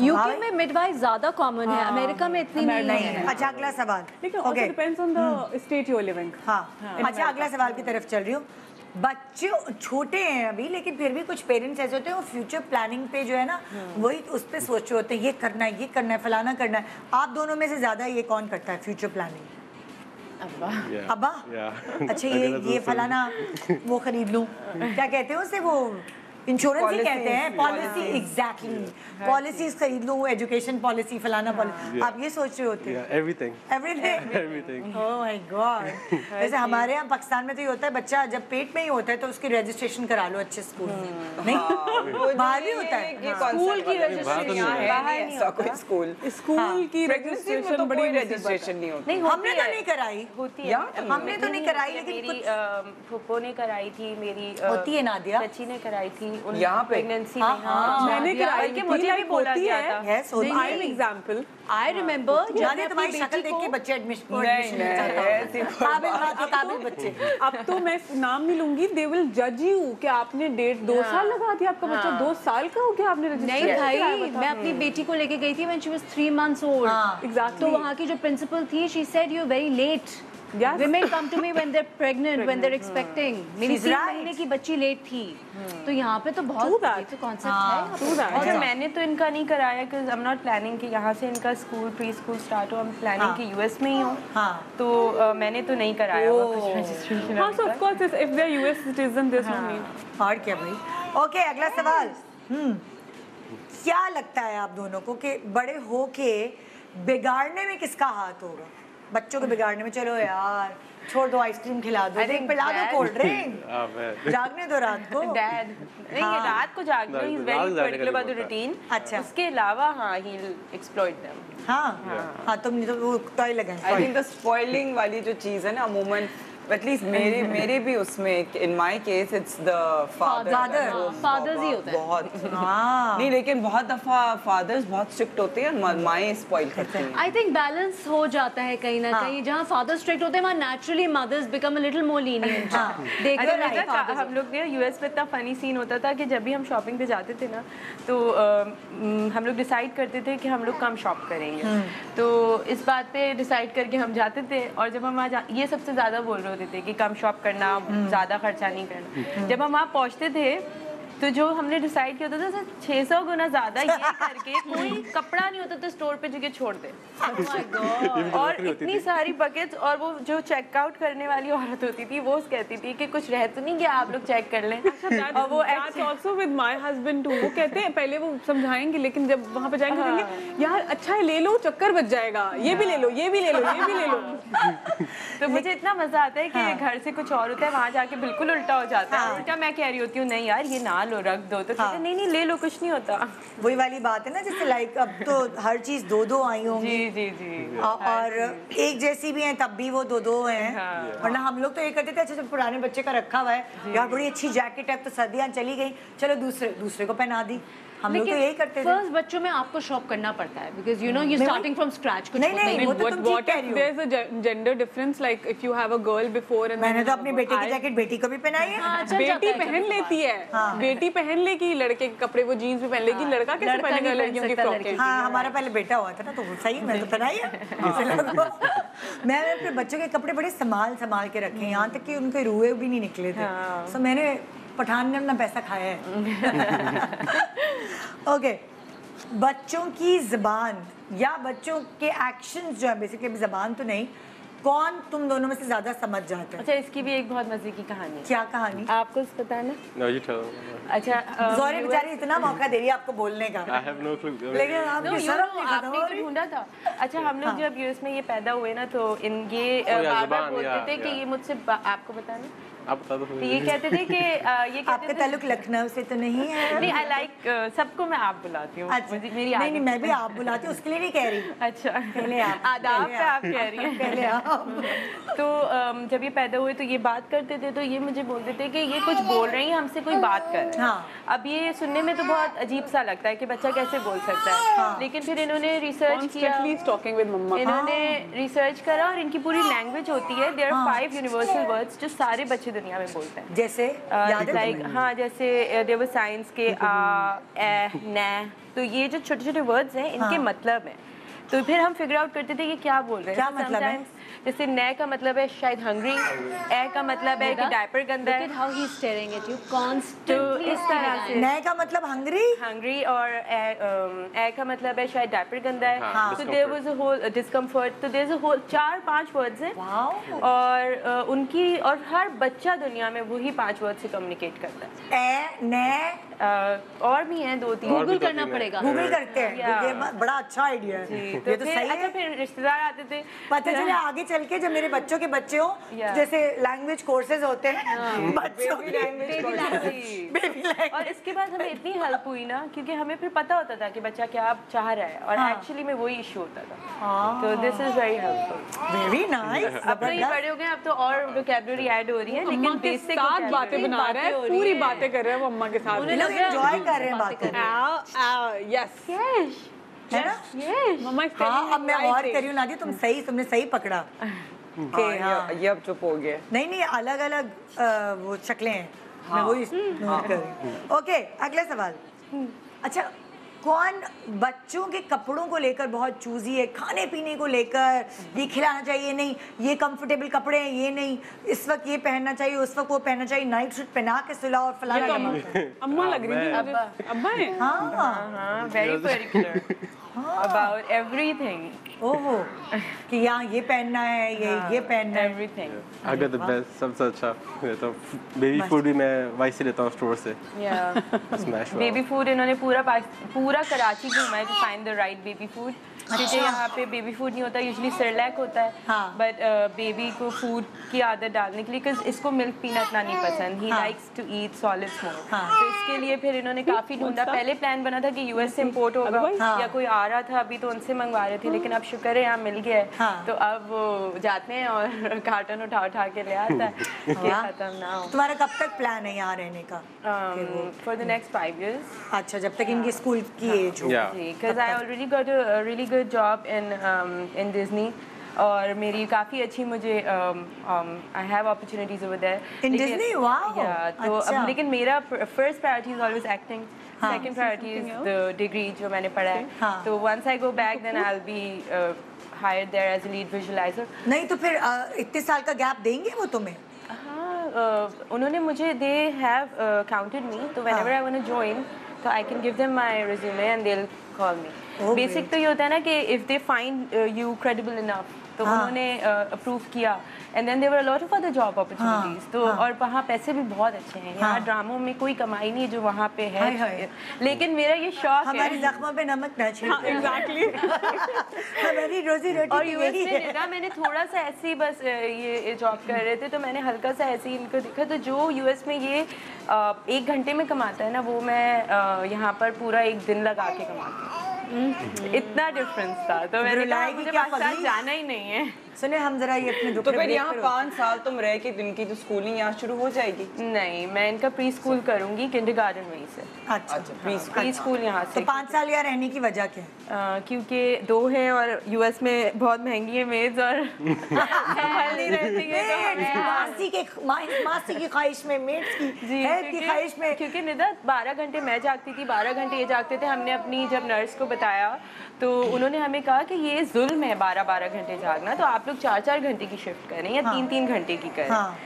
यूके में मिडवाइफ ज़्यादा कॉमन है अमेरिका में इतनी नहीं है है। अच्छा अगला सवाल। लेकिन you're living हाँ। अच्छा अगला सवाल की तरफ़ चल रही हूँ। बच्चे छोटे हैं अभी लेकिन फिर भी कुछ पेरेंट्स ऐसे होते हैं वो फ्यूचर प्लानिंग पे जो है ना वही उस पर सोच रहे होते हैं ये करना है ये करना है फलाना करना है। आप दोनों में से ज़्यादा ये कौन करता है फ्यूचर प्लानिंग Yeah. अब्बा? Yeah. अच्छा ये ये फलाना वो खरीद लूँ। क्या कहते हैं उसे वो? इंश्योरेंस ही कहते हैं पॉलिसी एग्जैक्टली पॉलिसीज़ खरीद लूँ एजुकेशन पॉलिसी फलाना पॉलिसी Yeah. आप ये सोच रहे होते हैं। Everything. Everything Everything. Oh my god वैसे हमारे यहाँ पाकिस्तान में तो ये होता है बच्चा जब पेट में ही होता है तो उसकी रजिस्ट्रेशन करा लो अच्छे स्कूल में नहीं? बाहर भी होता है। स्कूल की बाहर तो नहीं रजिस्ट्रेशन है। है नहीं ऐसा कोई स्कूल स्कूल की registration तो बड़ी है। रजिस्ट्रेशन नहीं होती। नहीं हमने तो नहीं कराई। होती है। हमने तो नहीं कराई, लेकिन मेरी कुछ- फूफो ने कराई थी मेरी होती है नादिया? चाची ने कराई थी। यहाँ पे? प्रेगनेंसी हाँ, हाँ। मैंने कराई मुझे भी like बोला गया है। था। यस होती I am example I remember जाने तुम्हारी शक्ल देख के बच्चे एडमिशन नहीं, हूँ। काबिल है बच्चे। अब तो मैं नाम नहीं लूँगी। दे विल जज यू कि आपने डेट दो साल लगा दिया आपका बच्चा। दो साल का हो गया आपने नहीं भाई मैं अपनी बेटी को लेके गई थी when she was 3 months old हाँ, तो वहाँ की जो प्रिंसिपल थी she said you very late Yes. women come to me when they're pregnant when they're expecting. मेरी She's तीन right. महीने की बच्ची लेट थी। तो यहाँ पे तो बहुत ये तो कॉन्सेप्ट है पे। True अच्छा मैंने तो इनका नहीं कराया because I am not planning कि यहाँ से इनका स्कूल प्री स्कूल स्टार्ट हो। हम प्लानिंग हाँ। कि यूएस में ही हो। हाँ। तो मैंने तो नहीं कराया कुछ रजिस्ट्रेशन हाँ so of course if if they're US citizen there's no need. और क्या भाई? ओके अगला सवाल। हम्म क्या लगता है आप दोनों को कि बड़े हो के बिगाड़ने में किसका हाथ होगा? बच्चों को बिगाड़ने में चलो यार छोड़ दो आइसक्रीम खिला दो अरे think पिला दो कोल्ड ड्रिंक Ah, जागने दो रात को। डैड नहीं हाँ। रात को जागने is very particular about the routine अच्छा। उसके अलावा हाँ ही एक्सप्लॉइट देम हाँ। हाँ तुमने तो वो टॉय लगाए आई थिंक द स्पॉइलिंग वाली जो चीज़ है ना अमूमन एटलीस्ट मेरे मेरे भी उसमें in my case it's the father Father. ही होता है। बहुत हाँ नहीं लेकिन बहुत दफ़ा फादर्स बहुत स्ट्रिक्ट होते हैं माएँ स्पॉइल करती हैं आई थिंक बैलेंस हो जाता है कहीं ना हाँ। कहीं जहाँ फादर स्ट्रिक्ट होते हैं वहाँ naturally mothers become a little more lenient हाँ। है, हम लोग ने यूएस में इतना फनी सीन होता था कि जब भी हम शॉपिंग पे जाते थे ना तो हम लोग डिसाइड करते थे कि हम लोग कम शॉप करेंगे तो इस बात पे डिसाइड करके हम जाते थे और जब हम वहाँ ये सबसे ज़्यादा बोल रहे होते थे कि कम शॉप करना ज़्यादा खर्चा नहीं करना। जब हम वहाँ पहुँचते थे तो जो हमने डिसाइड किया होता था सर छः सौ गुना ज़्यादा ये करके कोई कपड़ा नहीं होता था स्टोर पे जो कि छोड़ दे। और इतनी सारी बकेट्स और वो जो चेकआउट करने वाली औरत होती थी वो कहती थी कि कुछ रह तो नहीं गया आप लोग चेक कर लें। और वो also with my husband too. वो कहते हैं पहले वो समझाएँगे लेकिन जब वहाँ पे जाएँगे कहेंगे यार अच्छा है ले लो चक्कर बच जाएगा। ये भी ले लो ये भी ले लो ये भी ले लो। तो मुझे इतना मज़ा आता है कि घर से कुछ और होता है वहाँ जाके बिल्कुल उल्टा हो जाता है। उल्टा मैं कह रही होती हूँ नहीं यार ये ना लो रख दो। तो हाँ। नहीं नहीं ले लो कुछ नहीं होता। वही वाली बात है ना जैसे लाइक अब तो हर चीज़ दो दो आई होंगी। जी जी जी। आ, और एक जैसी भी हैं तब भी वो दो दो हैं। वरना हाँ। हम लोग तो ये करते थे अच्छा से पुराने बच्चे का रखा हुआ है। यार बड़ी अच्छी जैकेट है तो सर्दियाँ चली गई। चलो दूसरे दूसरे को पहना दी। हम लोग तो यही करते थे। फ़र्स्ट बच्चों में आपको शॉप करना पड़ता है because you know you starting from scratch कुछ नहीं, नहीं, वो तो तुम ठीक कह रही हो। there's a ge- gender difference? Like if you have a girl before and मैंने तो अपने बेटे की जैकेट बेटी को भी पहनाई है। हाँ, बेटी पहन लेती है। हाँ। बेटी पहन लेगी लड़के के कपड़े वो जीन्स भी पहन लेगी। लड़का कैसे पहनेगा लड़कियों की फ्रॉकें हाँ हमारा पहले बेटा हुआ था ना तो वो सही है, मैंने तो पहनाई है। मैंने अपने बच्चों के कपड़े बड़े संभाल संभाल के रखे हैं। यहाँ तक कि उनके रुए भी नहीं निकले थे। सो मैंने पठान ने अपना पैसा खाया है। ओके बच्चों की जबान या बच्चों के एक्शंस जो है बेसिकली अभी जबान तो नहीं कौन तुम दोनों में से ज़्यादा समझ जाता है? अच्छा इसकी भी एक बहुत मज़े की कहानी है। क्या कहानी? आपको पता है ना No, अच्छा जोरे बेचारी इतना मौका दे रही है आपको बोलने का। No. लेकिन No, आपकी you know, आपने हो तो ढूंढा था। अच्छा हम लोग जब यूएस में ये पैदा हुए ना तो इन ये Oh, बोलते थे कि ये मुझसे आपको बताना। आप बता दो। तो ये कहते थे कि ये कहते आपका ताल्लुक लखनऊ से तो नहीं है। नहीं आई लाइक सबको मैं आप बुलाती हूँ। अच्छा। मेरी नहीं नहीं आदत मैं भी आप बुलाती हूँ उसके लिए नहीं कह रही। अच्छा। पहले आप आदाब पे आप। कह रही हैं। पहले आप। तो जब ये पैदा हुए तो ये बात करते थे तो ये मुझे बोलते थे कि ये कुछ बोल रहे हैं हमसे कोई बात कर रहे हैं। हाँ। अब ये सुनने में तो बहुत अजीब सा लगता है कि बच्चा कैसे बोल सकता है। लेकिन फिर इन्होंने रिसर्च किया। इन्होंने रिसर्च करा और इनकी पूरी लैंग्वेज होती है। There are five universal words जो सारे बच्चे दुनिया में बोलते हैं जैसे लाइक? हाँ जैसे देवर साइंस के आ तो ये जो छोटे छोटे वर्ड्स हैं इनके हाँ। मतलब हैं तो फिर हम फिगर आउट करते थे कि क्या बोल रहे हैं क्या मतलब है? जैसे न का मतलब है शायद हंग्री ए का मतलब है कि डायपर गंदा है। how he's staring at you तो इस तरह से। नए का मतलब हंगरी हंग्री और ए, का मतलब है शायद डायपर गंदा है। हाँ, तो there was a whole discomfort तो देयर इज़ अ होल चार पाँच वर्ड्स हैं। वाओ और उनकी और हर बच्चा दुनिया में वही पाँच वर्ड से कम्युनिकेट करता है। ए ने अ, और भी हैं दो तीन। दो करना पड़ेगा। गूगल करते हैं। ये बड़ा अच्छा आइडिया है। जी, ये तो तो सही अच्छा है फिर रिश्तेदार आते थे। पता चले आगे चल के जब मेरे बच्चों के बच्चे हो या। जैसे लैंग्वेज कोर्सेज होते हैं बच्चों की Baby language। बेबी लैंग्वेज और इसके बाद हमें इतनी हेल्प हुई ना क्योंकि हमें फिर पता होता था कि बच्चा क्या चाह रहा है और हाँ। एक्चुअली में वही इशू होता था। तो this is very helpful very nice अब तो ये बड़े हो गए अब तो और वोकेबुलरी ऐड हो रही है लेकिन बेसिक साथ बातें बना रहे हैं पूरी बातें कर रहे हैं वो अम्मा के साथ। एंजॉय कर रहे हैं बातें यस है? ना मम्मा हाँ अब मैं और करी हूँ नादिया तुम सही तुमने सही पकड़ा. हाँ, ये- ये अब चुप हो गया। नहीं नहीं अलग अलग वो शक्लें हैं। मैं वही नोट कर रही हूँ। ओके अगला सवाल। अच्छा कौन बच्चों के कपड़ों को लेकर बहुत चूजी है खाने पीने को लेकर ये खिलाना चाहिए नहीं ये कंफर्टेबल कपड़े हैं ये नहीं इस वक्त ये पहनना चाहिए उस वक्त वो पहनना चाहिए नाइट सूट पहना के सुला और फलाना तो अम्मा, अम्मा लग रही थी अब्बा। अब्बा है। हाँ। हाँ वेरी पर्टिकुलर अबाउट एवरीथिंग ओहो कि यहाँ ये पहनना है ये ये पहनना है। एवरीथिंग अगर द बेस्ट सबसे अच्छा। रहता हूँ बेबी फ़ूड भी मैं वहीं से लेता हूँ स्टोर से। या बेबी फ़ूड इन्होंने पूरा पूरा कराची घूमा है to find the right baby food क्योंकि यहाँ पे बेबी फ़ूड नहीं होता यूजली सरलैक होता है। हाँ। बट बेबी को फ़ूड की आदत डालने के लिए बिकॉज़ इसको मिल्क पीना इतना नहीं पसंद। ही हाँ। Likes to eat solids more हाँ। तो इसके लिए फिर इन्होंने काफ़ी ढूंढा। पहले प्लान बना था कि यूएस से इम्पोर्ट होगा हाँ। या कोई आ रहा था अभी तो उनसे मंगवा रहे थे लेकिन अब शुक्र है यहाँ मिल गया है। हाँ। तो अब वो जाते हैं और कार्टन उठा उठा के ले आता है। खत्म ना हो। तुम्हारा कब तक प्लान है यहाँ रहने का? For the next five years अच्छा जब तक इनकी स्कूल की एज हो। I already got a, a really good in in Disney और मेरी काफ़ी अच्छी मुझे I have opportunities over there Disney? Wow! या तो अच्छा। अब लेकिन मेरा first priority is always acting. Second priority is the degree जो मैंने पढ़ा है हाँ। तो once I go back then I will be hired there as a lead visualizer नहीं तो फिर इतने साल का गैप देंगे वो तुम्हें हाँ uh, उन्होंने मुझे दे हैव काउंटेड मी तो whenever I want to join तो I can give them my resume and they will call me basic तो ये होता है ना कि if they find you credible enough तो हाँ। उन्होंने अप्रूव किया and then there were lot of other job opportunities तो और वहाँ पैसे भी बहुत अच्छे हैं। यहाँ हाँ। ड्रामों में कोई कमाई नहीं है जो वहाँ पे है। लेकिन मेरा ये शौक हमारे है जख्मों पे नमक न छिड़को। एग्जैक्टली हमारी रोजी रोटी और यूएस में है। मैंने थोड़ा सा ऐसे ही बस ये जॉब कर रहे थे तो मैंने हल्का सा ऐसे ही इनको देखा। तो जो यूएस में ये एक घंटे में कमाता है ना वो मैं यहाँ पर पूरा एक दिन लगा के कमाती हूँ। इतना डिफरेंस था। तो मैंने कहा मुझे पाकिस्तान जाना ही नहीं है। सुने हम जरा ये अपने तो फिर यहाँ पाँच साल तुम रह के दिन की जो स्कूलिंग यहाँ शुरू हो जाएगी? नहीं मैं इनका प्री स्कूल करूँगी किंडर गार्डन वहीं से। अच्छा प्लीज़ प्री स्कूल यहाँ तो से पाँच साल यहाँ रहने की वजह क्या है? क्योंकि दो हैं और यूएस में बहुत महँगी है मेज और है तो मासी के मासी की ख्वाहिश में मेट्स की जी की ख्वाहिश में? क्योंकि निदा बारह घंटे मैं जागती थी बारह घंटे ये जागते थे हमने अपनी जब नर्स को बताया तो उन्होंने हमें कहा कि ये जुल्म है बारह बारह घंटे जागना तो आप लोग चार चार घंटे की शिफ्ट करें या हाँ, तीन तीन घंटे की करें हाँ।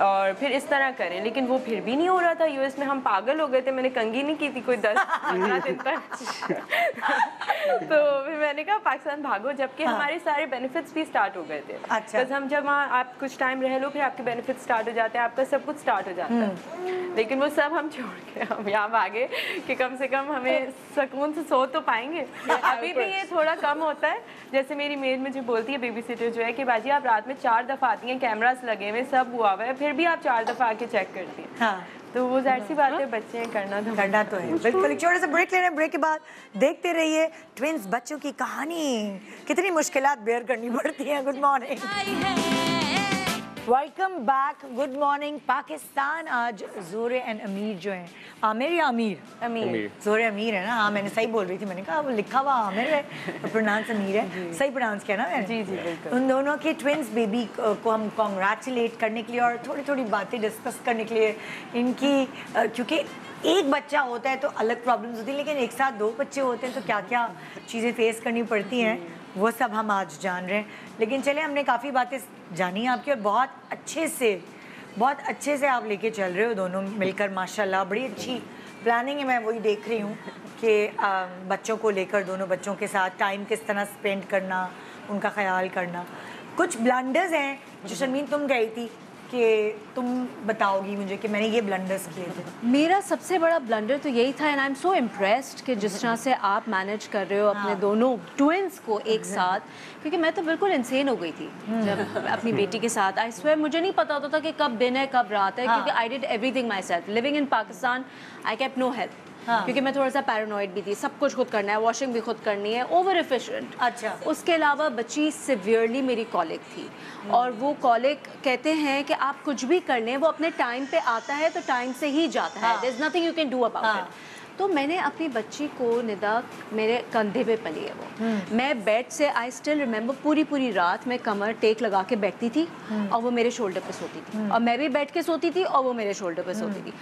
और फिर इस तरह करें। लेकिन वो फिर भी नहीं हो रहा था। यूएस में हम पागल हो गए थे। मैंने कंगी नहीं की थी कोई दस पंद्रह दिन तक। तो फिर मैंने कहा पाकिस्तान भागो। जबकि हाँ। हमारे सारे बेनिफिट्स भी स्टार्ट हो गए थे। अच्छा। बस हम जब वहाँ आप कुछ टाइम रह लो फिर आपके बेनिफिट स्टार्ट हो जाते हैं। आपका सब कुछ स्टार्ट हो जाता है। लेकिन वो सब हम छोड़ के हम यहाँ भागे कि कम से कम हमें सुकून से सो तो पाएँगे। अभी भी ये थोड़ा कम होता है। जैसे मेरी मेड मुझे बोलती है बेबी सिटर जो है कि बाजी आप रात में चार दफ़ा आती हैं कैमरास लगे हुए सब हुआ हुआ है। फिर भी आप चार दफ़ा आके चेक करती हैं। हाँ। तो वो ज़ाहिर सी बात है बच्चे हैं करना तो करना तो है। बिल्कुल एक छोटे से ब्रेक हैं। ब्रेक के बाद देखते रहिए ट्विंस बच्चों की कहानी। कितनी मुश्किलात बेयर करनी पड़ती है। Good morning welcome back good morning Pakistan आज जोरे एंड अमीर जो है आमिर या अमीर अमीर जोरे अमीर है ना हाँ मैंने सही बोल रही थी मैंने कहा वो लिखा हुआ आमिर है प्रोनाउंस अमीर है सही प्रोनाउंस किया ना मैंने जी, जी, बिल्कुल। उन दोनों के ट्विंस बेबी को हम कॉन्ग्रेचुलेट करने के लिए और थोड़ी थोड़ी बातें डिस्कस करने के लिए इनकी क्योंकि एक बच्चा होता है तो अलग प्रॉब्लम्स होती हैं लेकिन एक साथ दो बच्चे होते हैं तो क्या क्या चीज़ें फेस करनी पड़ती हैं वो सब हम आज जान रहे हैं लेकिन चले हमने काफ़ी बातें जानी आपकी और बहुत अच्छे से, बहुत अच्छे से आप लेके चल रहे हो दोनों मिलकर, माशाल्लाह। बड़ी अच्छी प्लानिंग है, मैं वही देख रही हूँ कि बच्चों को लेकर, दोनों बच्चों के साथ टाइम किस तरह स्पेंड करना, उनका ख्याल करना। कुछ ब्लंडर्स हैं, जो शर्मीन तुम गई थी कि तुम बताओगी मुझे कि मैंने ये ब्लंडर्स किए थे। मेरा सबसे बड़ा ब्लंडर तो यही था and I am so impressed कि जिस तरह से आप मैनेज कर रहे हो अपने दोनों ट्विंस को एक साथ क्योंकि मैं तो बिल्कुल इंसेन हो गई थी जब अपनी बेटी के साथ। आई स्वेयर मुझे नहीं पता होता था कि कब दिन है कब रात है क्योंकि I did everything myself living in Pakistan I kept no help क्योंकि मैं थोड़ा सा पैरानॉइड भी थी। सब कुछ खुद करना है वॉशिंग भी खुद करनी है ओवर एफिशिएंट अच्छा। उसके अलावा बच्ची सिवियरली मेरी कॉलिक थी। और वो कॉलिक कहते हैं कि आप कुछ भी कर लें वो अपने टाइम पे आता है तो टाइम से ही जाता है। There there is nothing you can do about हाँ। इट तो मैंने अपनी बच्ची को निदा मेरे कंधे पे पली है वो hmm. मैं बेड से आई स्टिल रिमेंबर पूरी पूरी रात मैं कमर टेक लगा के बैठती थी hmm. और वो मेरे शोल्डर पे सोती थी hmm. और मैं भी बैठ के सोती थी और वो मेरे शोल्डर पे सोती थी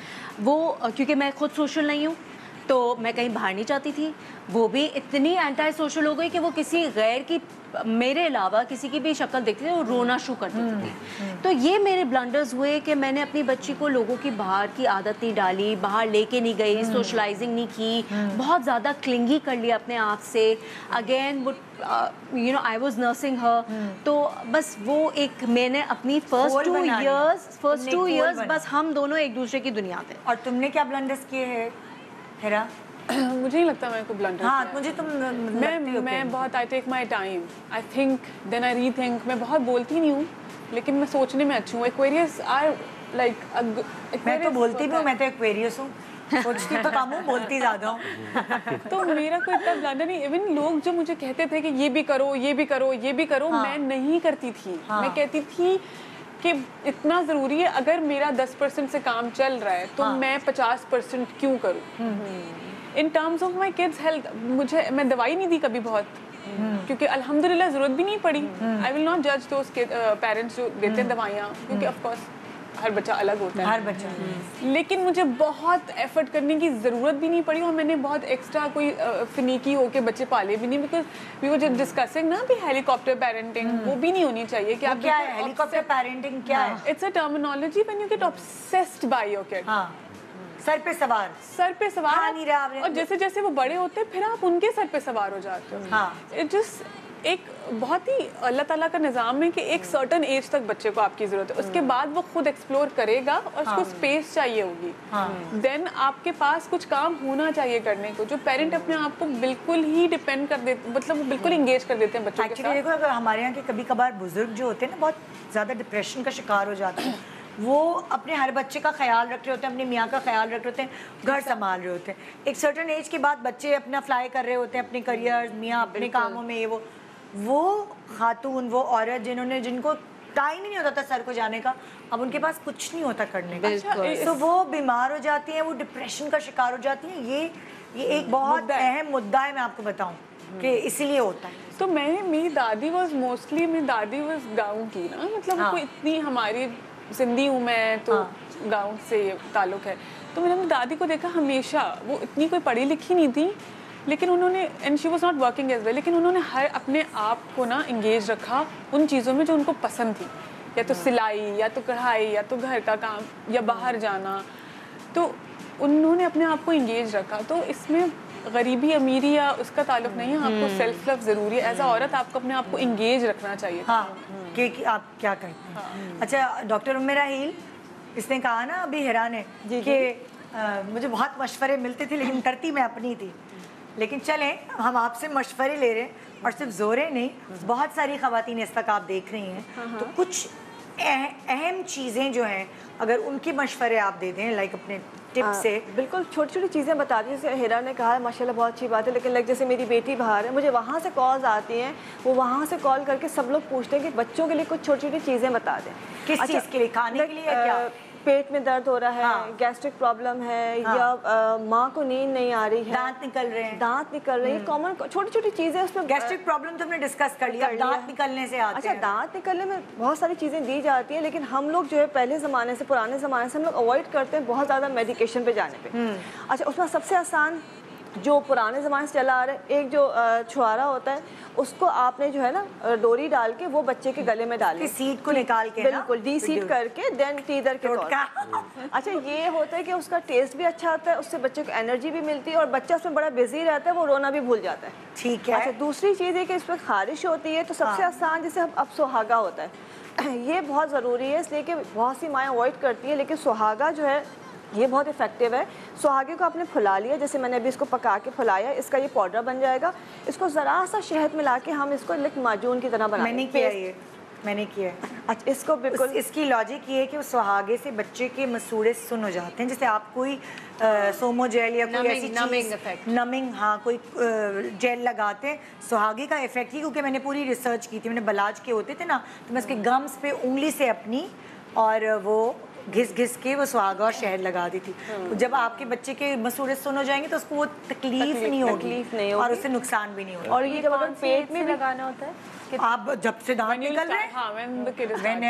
वो क्योंकि मैं खुद सोशल नहीं हूँ तो मैं कहीं बाहर नहीं जाती थी। वो भी इतनी एंटी सोशल हो गई कि वो किसी गैर की मेरे अलावा किसी की भी शक्ल देखती थी वो रोना शुरू कर देती थी। तो ये मेरे ब्लंडर्स हुए कि मैंने अपनी बच्ची को लोगों की बाहर की आदत नहीं डाली बाहर लेके नहीं गई सोशलाइजिंग नहीं की। बहुत ज़्यादा क्लिंगी कर लिया अपने आप से। अगेन वो you know I was nursing her तो बस वो एक मैंने अपनी first two years first two years बस हम दोनों एक दूसरे की दुनिया थे और तुमने क्या ब्लंडर्स किए हैं? हेरा? मुझे नहीं लगता मैं कोई ब्लंडर हाँ मुझे तुम मैं मैं बहुत I take my time I think then I rethink मैं बहुत बोलती नहीं हूँ लेकिन मैं सोचने में अच्छी हूँ। एक्वेरियस आर लाइक मैं तो बोलती भी हूँ मैं तो एक्वेरियस हूँ। सोचती तो कम हूँ बोलती ज़्यादा हूँ। तो मेरा कोई इतना ब्लंडर नहीं इवन लोग जो मुझे कहते थे कि ये भी करो ये भी करो ये भी करो मैं नहीं करती थी। हाँ। मैं कहती थी कि इतना ज़रूरी है अगर मेरा 10 परसेंट से काम चल रहा है तो हाँ। मैं 50 परसेंट क्यों करूँ? In terms of my kids health मुझे मैं दवाई नहीं दी कभी बहुत क्योंकि अल्हम्दुलिल्लाह ज़रूरत भी नहीं पड़ी। आई विल नॉट जज दो पेरेंट्स जो देते हैं दवाइयाँ क्योंकि ऑफ़ कोर्स हर बच्चा अलग होता है। हर बच्चा लेकिन मुझे बहुत एफर्ट करने की ज़रूरत भी नहीं पड़ी और मैंने बहुत एक्स्ट्रा कोई फिनीकी होके बच्चे पाले भी नहीं because we were just discussing ना भी हेलीकॉप्टर पेरेंटिंग वो भी नहीं होनी चाहिए कि आप क्या है? हेलीकॉप्टर पेरेंटिंग क्या है it's a terminology when you get obsessed by your kid हाँ। सर पे सवार। सर पे सवार। हाँ, नीरा, आपने- और जैसे जैसे वो बड़े होते हैं फिर आप उनके सर पे सवार हो जाते हो। हाँ। इट जस्ट एक बहुत ही अल्लाह ताला का निज़ाम है कि एक सर्टन एज तक बच्चे को आपकी ज़रूरत है। उसके बाद वो खुद एक्सप्लोर करेगा और उसको स्पेस चाहिए होगी। देन आपके पास कुछ काम होना चाहिए करने को जो पेरेंट अपने आप को बिल्कुल ही डिपेंड कर देते मतलब वो बिल्कुल इंगेज कर देते हैं बच्चों के एक्चुअली साथ। देखो अगर हमारे यहाँ के कभी कभार बुज़ुर्ग जो होते हैं ना बहुत ज़्यादा डिप्रेशन का शिकार हो जाते हैं। वो अपने हर बच्चे का ख्याल रख रहे होते हैं अपने मियाँ का ख्याल रख रहे होते हैं घर संभाल रहे होते हैं। एक सर्टन एज के बाद बच्चे अपना फ्लाई कर रहे होते हैं अपने करियर मियाँ अपने कामों में ये वो। वो खातून वो औरत जिन्होंने जिनको टाइम ही नहीं होता था सर को जाने का अब उनके पास कुछ नहीं होता करने का बिल्कुल। तो वो बीमार हो जाती हैं वो डिप्रेशन का शिकार हो जाती हैं ये ये एक बहुत अहम मुद्दा है मैं आपको बताऊँ कि इसीलिए होता है तो मैं मेरी दादी वॉज़ मोस्टली मेरी दादी वॉज़ गाँव की ना मतलब हाँ। कोई इतनी हमारी सिंधी हूँ मैं तो हाँ। गाँव से ताल्लुक है तो मैंने अपनी दादी को देखा हमेशा वो इतनी कोई पढ़ी लिखी नहीं थी लेकिन उन्होंने and she was not working as well लेकिन उन्होंने हर अपने आप को ना इंगेज रखा उन चीज़ों में जो उनको पसंद थी। या तो सिलाई या तो कढ़ाई या तो घर का काम या बाहर जाना। तो उन्होंने अपने आप को इंगेज रखा। तो इसमें गरीबी अमीरी या उसका ताल्लुक नहीं है आपको सेल्फ लव ज़रूरी है। एज अ औरत आपको अपने आप को इंगेज रखना चाहिए। हाँ कि, कि आप क्या करते हैं। अच्छा डॉक्टर उमेरा हील इसने कहा ना अभी हैरान है कि मुझे बहुत मशवरे मिलते थे लेकिन करती मैं अपनी थी। लेकिन चलें हम आपसे मशवरे ले रहे हैं और सिर्फ़ जोरे नहीं बहुत सारी खवातीन इस तक आप देख रही हैं। तो कुछ अह- अहम चीज़ें जो हैं अगर उनके मशवरे आप दे दें लाइक अपने टिप हाँ, से। बिल्कुल छोटी छोटी चीज़ें बता दी। जैसे हिरा ने कहा है माशाल्लाह बहुत अच्छी बात है लेकिन लाइक जैसे मेरी बेटी बाहर है मुझे वहाँ से कॉल्स आती हैं वो वहाँ से कॉल करके सब लोग पूछते हैं कि बच्चों के लिए कुछ छोटी छोटी चीज़ें बता दें। किस चीज़ के लिए? खाने के लिए क्या? पेट में दर्द हो रहा है हाँ। गैस्ट्रिक प्रॉब्लम है हाँ। या माँ को नींद नहीं आ रही है। दांत निकल रहे हैं। दांत निकल रहे हैं। कॉमन छोटी छोटी चीज़ें उसमें गैस्ट्रिक प्रॉब्लम तो हमने डिस्कस कर लिया। दांत निकलने से आते अच्छा दांत निकलने में बहुत सारी चीज़ें दी जाती है लेकिन हम लोग जो है पहले ज़माने से पुराने ज़माने से हम लोग अवॉइड करते हैं बहुत ज़्यादा मेडिकेशन पे जाने पे। हम्म। अच्छा उसमें सबसे आसान जो पुराने ज़माने से चला आ रहा है एक जो छुआरा होता है उसको आपने जो है ना डोरी डाल के वो बच्चे के गले में डालें कि सीट को निकाल के बिल्कुल डी सीट करके देन टीदर के तौर। अच्छा ये होता है कि उसका टेस्ट भी अच्छा आता है उससे बच्चे को एनर्जी भी मिलती है और बच्चा उसमें बड़ा बिज़ी रहता है वो रोना भी भूल जाता है। ठीक है। अच्छा दूसरी चीज़ है कि इस पर खारिश होती है तो सबसे हाँ। आसान जैसे अब सुहागा होता है। ये बहुत ज़रूरी है इसलिए कि बहुत सी माएँ अवॉइड करती है लेकिन सुहागा जो है ये बहुत इफ़ेक्टिव है। सुहागे को आपने फुला लिया जैसे मैंने अभी इसको पका के फुलाया इसका ये पाउडर बन जाएगा। इसको ज़रा सा शहद मिला के हम इसको लिक माजून की तरह बना मैंने किया ये मैंने किया है। अच्छा इसको बिल्कुल उस, इसकी लॉजिक ये है कि उस सुहागे से बच्चे के मसूड़े सुन हो जाते हैं। जैसे आप कोई अ, सोमो जेल या कोई ऐसी चीज़ नमिंग हाँ कोई जेल लगाते हैं सुहागे का इफ़ेक्ट ही क्योंकि मैंने पूरी रिसर्च की थी मैंने बलाज के होते थे ना तो मैं उसके गम्स पे उंगली से अपनी और वो घिस घिस के वो सुहागा और शहद लगा दी थी तो जब आपके बच्चे के मसूड़े सुन हो जाएँगे तो उसको वो तकलीफ़ नहीं होगी तकलीफ़ नहीं और उससे नुकसान भी नहीं होगा। और ये जब अगर पेट में लगाना होता है? आप जब से you निकल रहे हाँ.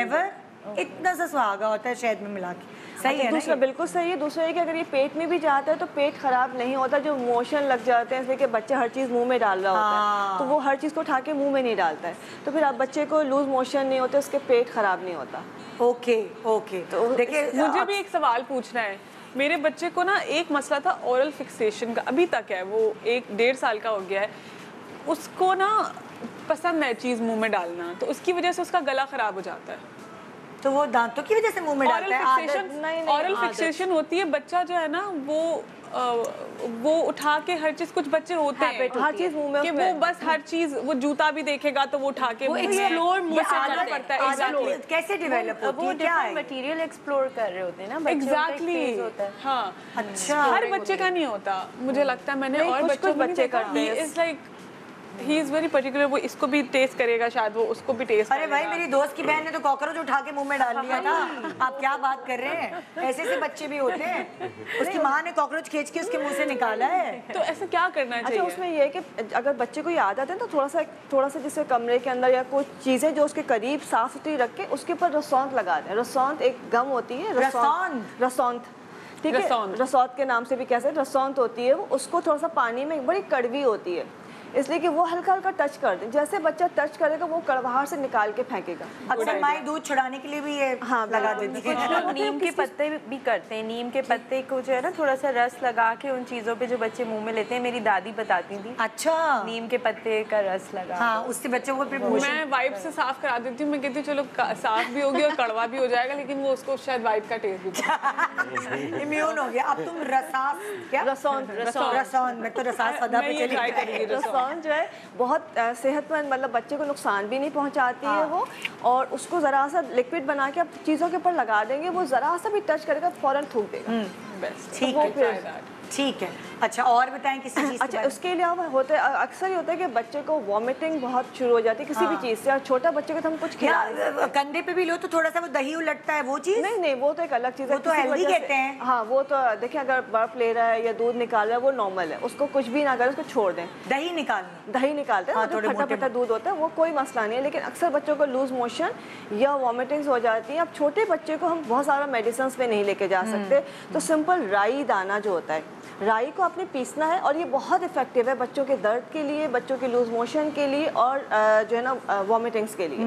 एवर इतना सा सुहागा होता है शहद में मिला के। सही अच्छा, है दूसरा बिल्कुल सही है। दूसरा ये कि अगर ये पेट में भी जाता है तो पेट खराब नहीं होता। जो मोशन लग जाते हैं इसलिए कि बच्चा हर चीज़ मुँह में डाल रहा होता हाँ। है। तो वो हर चीज़ को उठा के मुँह में नहीं डालता है। तो फिर आप बच्चे को लूज मोशन नहीं होते उसके पेट खराब नहीं होता। ओके ओके तो देखिए मुझे भी एक सवाल पूछना है। मेरे बच्चे को ना एक मसला था ओरल फिक्सेशन का अभी तक है वो एक डेढ़ साल का हो गया है। उसको ना पसंद है चीज़ मुँह में डालना तो उसकी वजह से उसका गला खराब हो जाता है। तो वो दांतों की वजह से मुँह में डालता है? ऑरल फिक्सेशन होती है बच्चा जो है ना वो वो उठा के हर चीज़ कुछ बच्चे होते हैं हर चीज़ मुँह में कि वो बस हर चीज़ वो जूता भी देखेगा तो वो उठा के वो मुँह से करना पड़ता है आदत कैसे डेवलप होती वो है? क्या है? मटेरियल एक्सप्लोर कर रहे होते हैं ना एग्जैक्टली है। हाँ। अच्छा। हर बच्चे का नहीं होता। मुझे लगता है मैंने और बच्चों बच्चे करते हैं। It's like he is very particular वो इसको भी टेस्ट करेगा शायद वो उसको भी टेस्ट अरे भाई मेरी दोस्त की बहन ने तो कॉकरोच उठा के मुँह में डाल दिया था। आप क्या बात कर रहे हैं? ऐसे ऐसे बच्चे भी होते हैं। उसकी माँ ने कॉकरोच खींच के उसके मुँह से निकाला है। तो ऐसा क्या करना अच्छा उसमें ये है कि अगर बच्चे को ये आदत है तो थोड़ा सा थोड़ा सा जैसे कमरे के अंदर या कुछ चीज़ें जो उसके करीब साफ़ सुथरी रख के उसके ऊपर रसौंत लगा दें। रसौंत एक गम होती है रसौंत? रसौंत? ठीक है? रसौंत। के नाम से भी सकते रसौंत होती है वो उसको थोड़ा सा पानी में बड़ी कड़वी होती है। इसलिए कि वो हल्का हल्का टच कर दे। जैसे बच्चा टच करेगा वो कड़वाहट से निकाल के फेंकेगा। अक्सर माएँ दूध छुड़ाने के लिए भी ये हाँ, लगा। देती कुछ है लोग नीम के पत्ते भी करते हैं। नीम के पत्ते को जो है ना थोड़ा सा रस लगा के उन चीज़ों पे जो बच्चे मुँह में लेते हैं मेरी दादी बताती थी। अच्छा। नीम के पत्ते का रस लगा हाँ उससे बच्चों को मैं वाइप से साफ़ करा देती हूँ। मैं कहती हूँ चलो साफ़ भी होगी और कड़वा भी हो जाएगा लेकिन वो उसको शायद वाइप का टेस्ट भी इम्यून हो गया। अब तुम रसास क्या? रसौन रसौन मैं तो रसास रसौन जो है बहुत सेहतमंद मतलब बच्चे को नुकसान भी नहीं पहुंचाती है वो। और उसको ज़रा सा लिक्विड बना के आप चीज़ों के ऊपर लगा देंगे वो ज़रा सा भी टच करेगा फ़ौरन थूक देगा। ठीक है ठीक है। अच्छा और बताएँ किसी चीज़ अच्छा उसके अलावा होता है अक्सर ये होता है कि बच्चे को वॉमिटिंग बहुत शुरू हो जाती है किसी भी चीज़ से और छोटा बच्चे को तो हम कुछ खिला कंधे पे भी लो तो थोड़ा सा वो दही उलटता है वो चीज़? नहीं नहीं वो तो एक अलग चीज़ है तो से- कहते हैं। हाँ वो तो देखिए अगर बर्फ़ ले रहा है या दूध निकाल रहा है वो नॉर्मल है उसको कुछ भी ना करें उसको छोड़ दें। दही निकालना दही निकालते हैं हाँ, जो खट्टा खट्टा दूध होता है वो कोई मसला नहीं है लेकिन अक्सर बच्चों को लूज मोशन या वॉमिटिंग्स हो जाती है। अब छोटे बच्चे को हम बहुत सारा मेडिसिन पे नहीं लेके जा सकते तो सिंपल राई दाना जो होता है राई को आपने पीसना है और ये बहुत इफ़ेक्टिव है बच्चों के दर्द के लिए बच्चों के लूज मोशन के लिए और जो है ना वॉमिटिंग्स के लिए।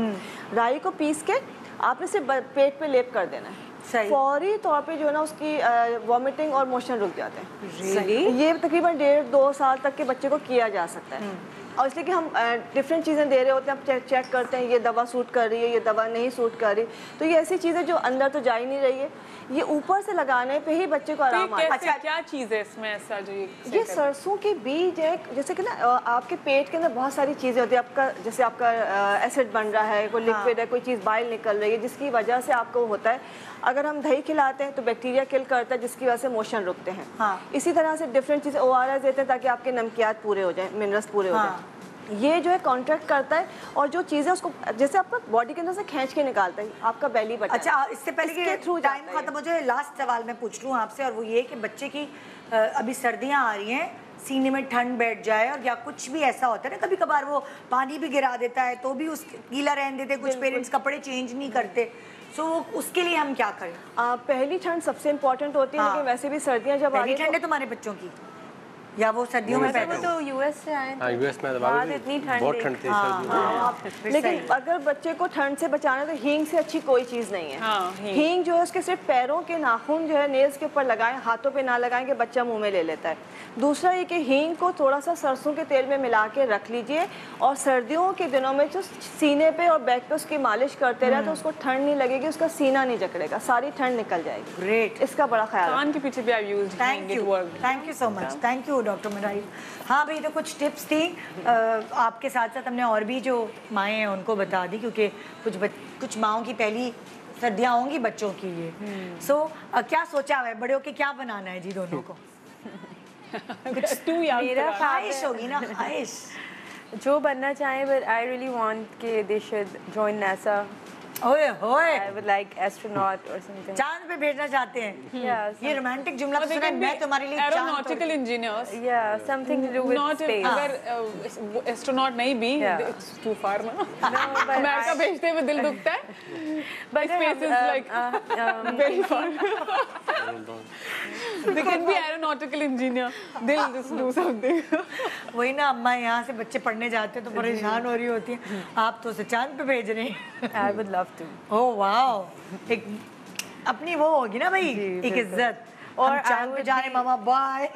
राई को पीस के आपने सिर्फ़ ब- पेट पे लेप कर देना है। फौरी तौर पे जो है ना उसकी वॉमिटिंग और मोशन रुक जाते हैं। Really? ये तकरीबन डेढ़ दो साल तक के बच्चे को किया जा सकता है। और इसलिए कि हम डिफरेंट चीज़ें दे रहे होते हैं चेक चेक करते हैं ये दवा सूट कर रही है ये दवा नहीं सूट कर रही। तो ये ऐसी चीज़ें जो अंदर तो जा ही नहीं रही है। ये ऊपर से लगाने पे ही बच्चे को तो आराम आता है। कैसे क्या चीज़ है इसमें ऐसा जो ये ये सरसों के बीज है जैसे कि ना आपके पेट के अंदर बहुत सारी चीज़ें होती है। आपका जैसे आपका एसिड बन रहा है कोई लिक्विड है कोई चीज़ बाइल निकल रही है जिसकी वजह से आपको होता है। अगर हम दही खिलाते हैं तो बैक्टीरिया किल करता है जिसकी वजह से मोशन रुकते हैं। हाँ। इसी तरह से डिफरेंट चीज़ें ओ देते हैं ताकि आपके नमकियात पूरे हो जाएँ मिनरल्स पूरे हो हाँ। जाएँ। ये जो है कॉन्ट्रैक्ट करता है और जो चीज़ें उसको जैसे आपका बॉडी के अंदर से खींच के निकालता है आपका बेली बटन। अच्छा इससे पहले कि through टाइम खत्म हो जाए लास्ट सवाल मैं पूछ लूँ आपसे और वो ये कि बच्चे की अभी सर्दियाँ आ रही हैं सीने में ठंड बैठ जाए और या कुछ भी ऐसा होता है ना कभी कभार वो पानी भी गिरा देता है तो भी उस गीला रहने देते कुछ पेरेंट्स कपड़े चेंज नहीं करते। सो उसके लिए हम क्या करें? आ, पहली ठंड सबसे इम्पोर्टेंट होती है हाँ। लेकिन वैसे भी सर्दियाँ जब आ पहली गई तो- ठंड है तुम्हारे बच्चों की। या वो सर्दियों में पैदा तो यूएस से आए हाँ यूएस में बाद इतनी ठंड। बहुत ठंड थी हाँ, सर्दियों में। हाँ, लेकिन अगर बच्चे को ठंड से बचाना तो हींग से अच्छी कोई चीज़ नहीं है। हाँ, हींग। हींग जो है उसके सिर्फ़ पैरों के नाखून जो है नेल्स के ऊपर लगाएँ हाथों पे ना लगाएँ कि बच्चा मुँह में ले लेता है। दूसरा ये कि हींग को थोड़ा सा सरसों के तेल में मिला के रख लीजिए और सर्दियों के दिनों में जो सीने पे और बैक पे उसकी मालिश करते रहे तो उसको ठंड नहीं लगेगी उसका सीना नहीं जकड़ेगा सारी ठंड निकल जाएगी। ग्रेट इसका बड़ा ख्याल कान के पीछे भी I used thank you thank you so much thank you doctor मिराइल हाँ भाई तो कुछ टिप्स थी। अ, आपके साथ साथ हमने और भी जो माएँ हैं उनको बता दी क्योंकि कुछ बच, कुछ माओं की पहली सर्दियाँ होंगी बच्चों की ये सो क्या सोचा हुआ है? बड़े होके क्या बनाना है जी दोनों को? टू मेरा ख्वाहिश होगी ना ख्वाहिश जो बनना चाहे बट आई रियली वांट कि दे शुड जॉइन नासा ओए होए। आई वुड लाइक एस्ट्रोनॉट और समथिंग चाँद पे भेजना चाहते हैं। ये रोमांटिक जुमला तो सुना मैं तुम्हारे लिए चाँद एरोनॉटिकल इंजीनियर्स या something to do with not space अगर एस्ट्रोनॉट नहीं भी इट्स टू फार ना। अमेरिका भेजते हुए दिल दुखता है। But Space is like- very far they can be aeronautical engineer. They'll just do something. वही ना अम्मा यहाँ से बच्चे पढ़ने जाते हैं तो परेशान हो रही होती हैं। आप तो उसे चाँद पे भेज रहे हैं। I would ओह वाओ एक अपनी वो होगी ना भाई एक इज़्ज़त। और और चाँद पे जा रहे मामा bye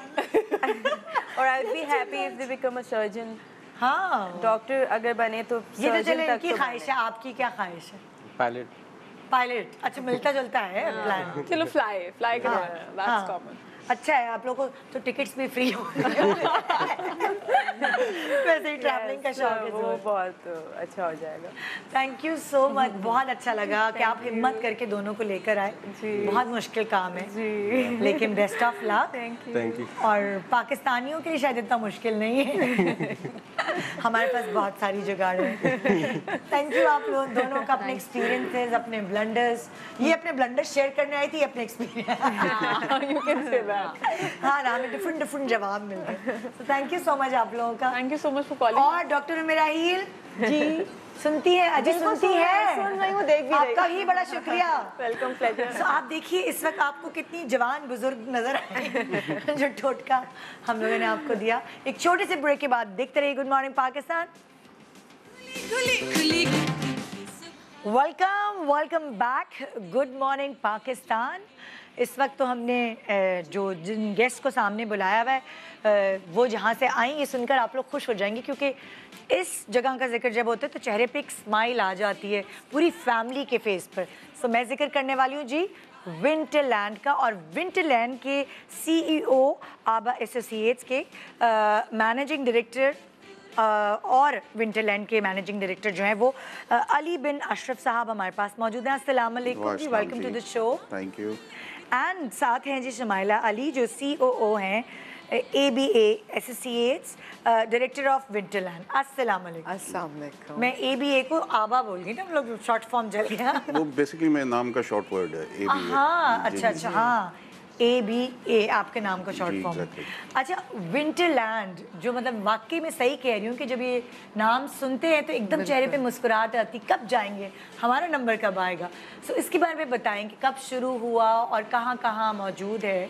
I would be happy if they become a surgeon. हाँ। डॉक्टर अगर बने तो ये तो चले इनकी तो ख्वाहिश है आपकी क्या ख्वाहिश है? पायलट पायलट अच्छा मिलता जुलता है। प्लान चलो fly fly हाँ, करो that's हाँ। common अच्छा है आप लोगों को तो टिकट्स भी फ्री हो वैसे ही ट्रैवलिंग का शौक है वो बहुत अच्छा हो जाएगा। थैंक यू सो मच बहुत अच्छा लगा कि आप हिम्मत करके दोनों को लेकर आए। बहुत मुश्किल काम है। जी। लेकिन best of luck thank you thank you और पाकिस्तानियों के लिए शायद इतना मुश्किल नहीं है। हमारे पास बहुत सारी जुगाड़ है। थैंक यू आप लोग दोनों का अपने एक्सपीरियंसेस अपने ब्लंडर्स ये अपने ब्लंडर्स शेयर करने आई थी अपने एक्सपीरियंस हाँ ना हमें डिफरेंट डिफरेंट जवाब मिल गए तो थैंक यू सो मच आप लोगों का। Thank you so much for calling. और डॉक्टर मेरा हील जी सुनती है अजय बिल्कुल सुनती सुन है। सुन रही हूँ, देख भी आपका ही बड़ा शुक्रिया। वेलकम प्लेजर तो आप देखिए इस वक्त आपको कितनी जवान बुज़ुर्ग नज़र आई जो टोटका हम लोगों ने आपको दिया। एक छोटे से ब्रेक के बाद देखते रहिए good morning Pakistan welcome welcome back good morning Pakistan इस वक्त तो हमने जो जिन गेस्ट को सामने बुलाया हुआ है वो जहाँ से आई ये सुनकर आप लोग खुश हो जाएँगे क्योंकि इस जगह का ज़िक्र जब होता है तो चेहरे पे एक स्माइल आ जाती है पूरी फैमिली के फेस पर। सो मैं ज़िक्र करने वाली हूँ जी विंटरलैंड का और विंटरलैंड के सीईओ आबा एसोसिएट्स के मैनेजिंग डायरेक्टर और विंटरलैंड के मैनेजिंग डायरेक्टर जो हैं वो अली बिन अशरफ साहब हमारे पास मौजूद हैं। अस्सलाम वालेकुम जी welcome to the show thank you and साथ हैं जी शमाइला अली जो सी ओ ओ हैं A B A associates director of Winterland अस्सलाम वालेकुम अस्सलाम वालेकुम मैं ए बी ए को आबा बोल गई ना हम लोग शॉर्ट फॉर्म जल गया। वो बेसिकली मेरे नाम का शॉर्ट वर्ड है ए बी हाँ अच्छा अच्छा हाँ। ए बी ए आपके नाम का शॉर्ट फॉर्म exactly. अच्छा विंटरलैंड जो मतलब वाकई में सही कह रही हूँ कि जब ये नाम सुनते हैं तो एकदम चेहरे पे मुस्कुराहट आती कब जाएँगे? हमारा नंबर कब आएगा? सो इसके बारे में बताएँ कि कब शुरू हुआ और कहाँ कहाँ मौजूद है?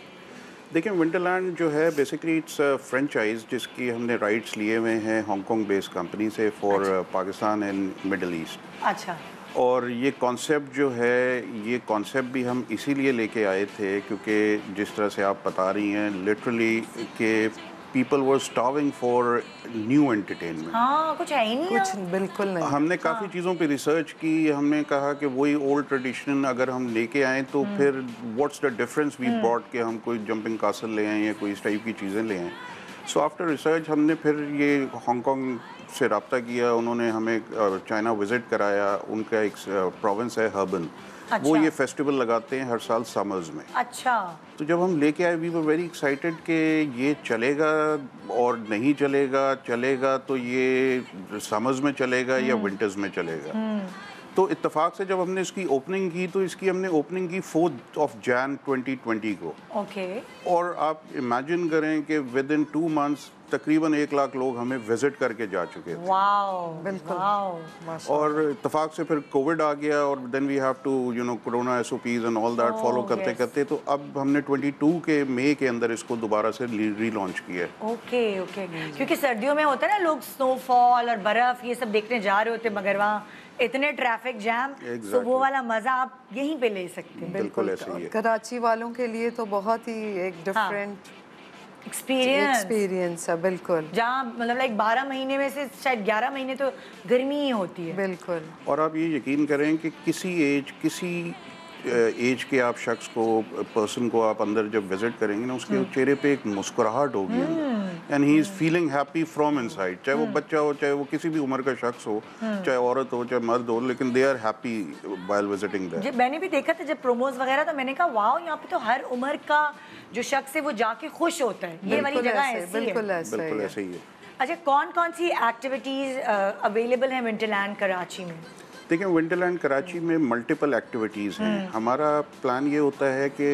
देखिए विंटरलैंड जो है बेसिकली इट्स फ्रेंचाइज जिसकी हमने राइट्स लिए हुए हैं हांगकांग बेस्ड कंपनी से for Pakistan and Middle East अच्छा। और ये कॉन्सेप्ट जो है ये कॉन्सेप्ट भी हम इसीलिए लेके आए थे क्योंकि जिस तरह से आप बता रही हैं लिटरली के people were starving for new entertainment हाँ कुछ है ही नहीं कुछ बिल्कुल नहीं। हमने काफ़ी चीज़ों पे रिसर्च की हमने कहा कि वही ओल्ड ट्रेडिशन अगर हम लेके आए तो फिर what's the difference we brought के हम कोई जंपिंग कासल ले आए या कोई इस टाइप की चीज़ें ले आए। सो आफ्टर रिसर्च हमने फिर ये हांगकांग से रब्ता किया उन्होंने हमें चाइना विज़िट कराया उनका एक प्रोविंस है हर्बन अच्छा। वो। ये फेस्टिवल लगाते हैं हर साल समर्स में अच्छा तो जब हम लेके आए वी वर वेरी एक्साइटेड कि ये चलेगा और नहीं चलेगा चलेगा तो ये समर्स में चलेगा या विंटर्स में चलेगा तो इत्तेफाक से जब हमने इसकी ओपनिंग की तो इसकी हमने ओपनिंग की फोर्थ ऑफ़ जैन 2020 को ओके okay. और आप इमेजिन करें कि विद इन टू मंथ्स तकरीबन एक लाख लोग हमें विज़िट करके जा चुके थे। बिल्कुल। और इत्तेफाक से फिर कोविड आ गया और then we have to you know corona S and all that follow करते. करते तो अब हमने 22 के मई के अंदर इसको दोबारा से री लॉन्च किया है। ओके ओके क्योंकि सर्दियों में होता है ना लोग स्नोफॉल और बर्फ़ ये सब देखने जा रहे होते मगर वहाँ इतने ट्रैफ़िक जैम तो वो वाला मज़ा आप यहीं पे ले सकते हैं। बिल्कुल ऐसे ही है। कराची वालों के लिए तो बहुत ही एक डिफरेंट हाँ। एक्सपीरियंस एक्सपीरियंस है बिल्कुल। जहाँ मतलब लाइक 12 महीने में से शायद 11 महीने तो गर्मी ही होती है। बिल्कुल। और आप ये यकीन करें कि किसी एज किसी एज के आप शख्स को पर्सन को आप अंदर जब विज़िट करेंगे ना उसके चेहरे पे एक मुस्कुराहट होगी and he is feeling happy from inside चाहे वो बच्चा हो चाहे वो किसी भी उम्र का शख्स हो चाहे औरत हो चाहे मर्द हो लेकिन they are happy while visiting that मैंने भी देखा था जब प्रोमोज वगैरह तो मैंने कहा वाओ यहाँ पे तो हर उम्र का जो शख्स है वो जाके खुश होता है। ये वाली जगह ऐसे ऐसी बिल्कुल है बिल्कुल है। ऐसे ही है। अच्छा कौन कौन सी एक्टिविटीज़ अवेलेबल है विंटरलैंड कराची में? देखिए विंटरलैंड कराची में मल्टीपल एक्टिविटीज़ हैं। हमारा प्लान ये होता है कि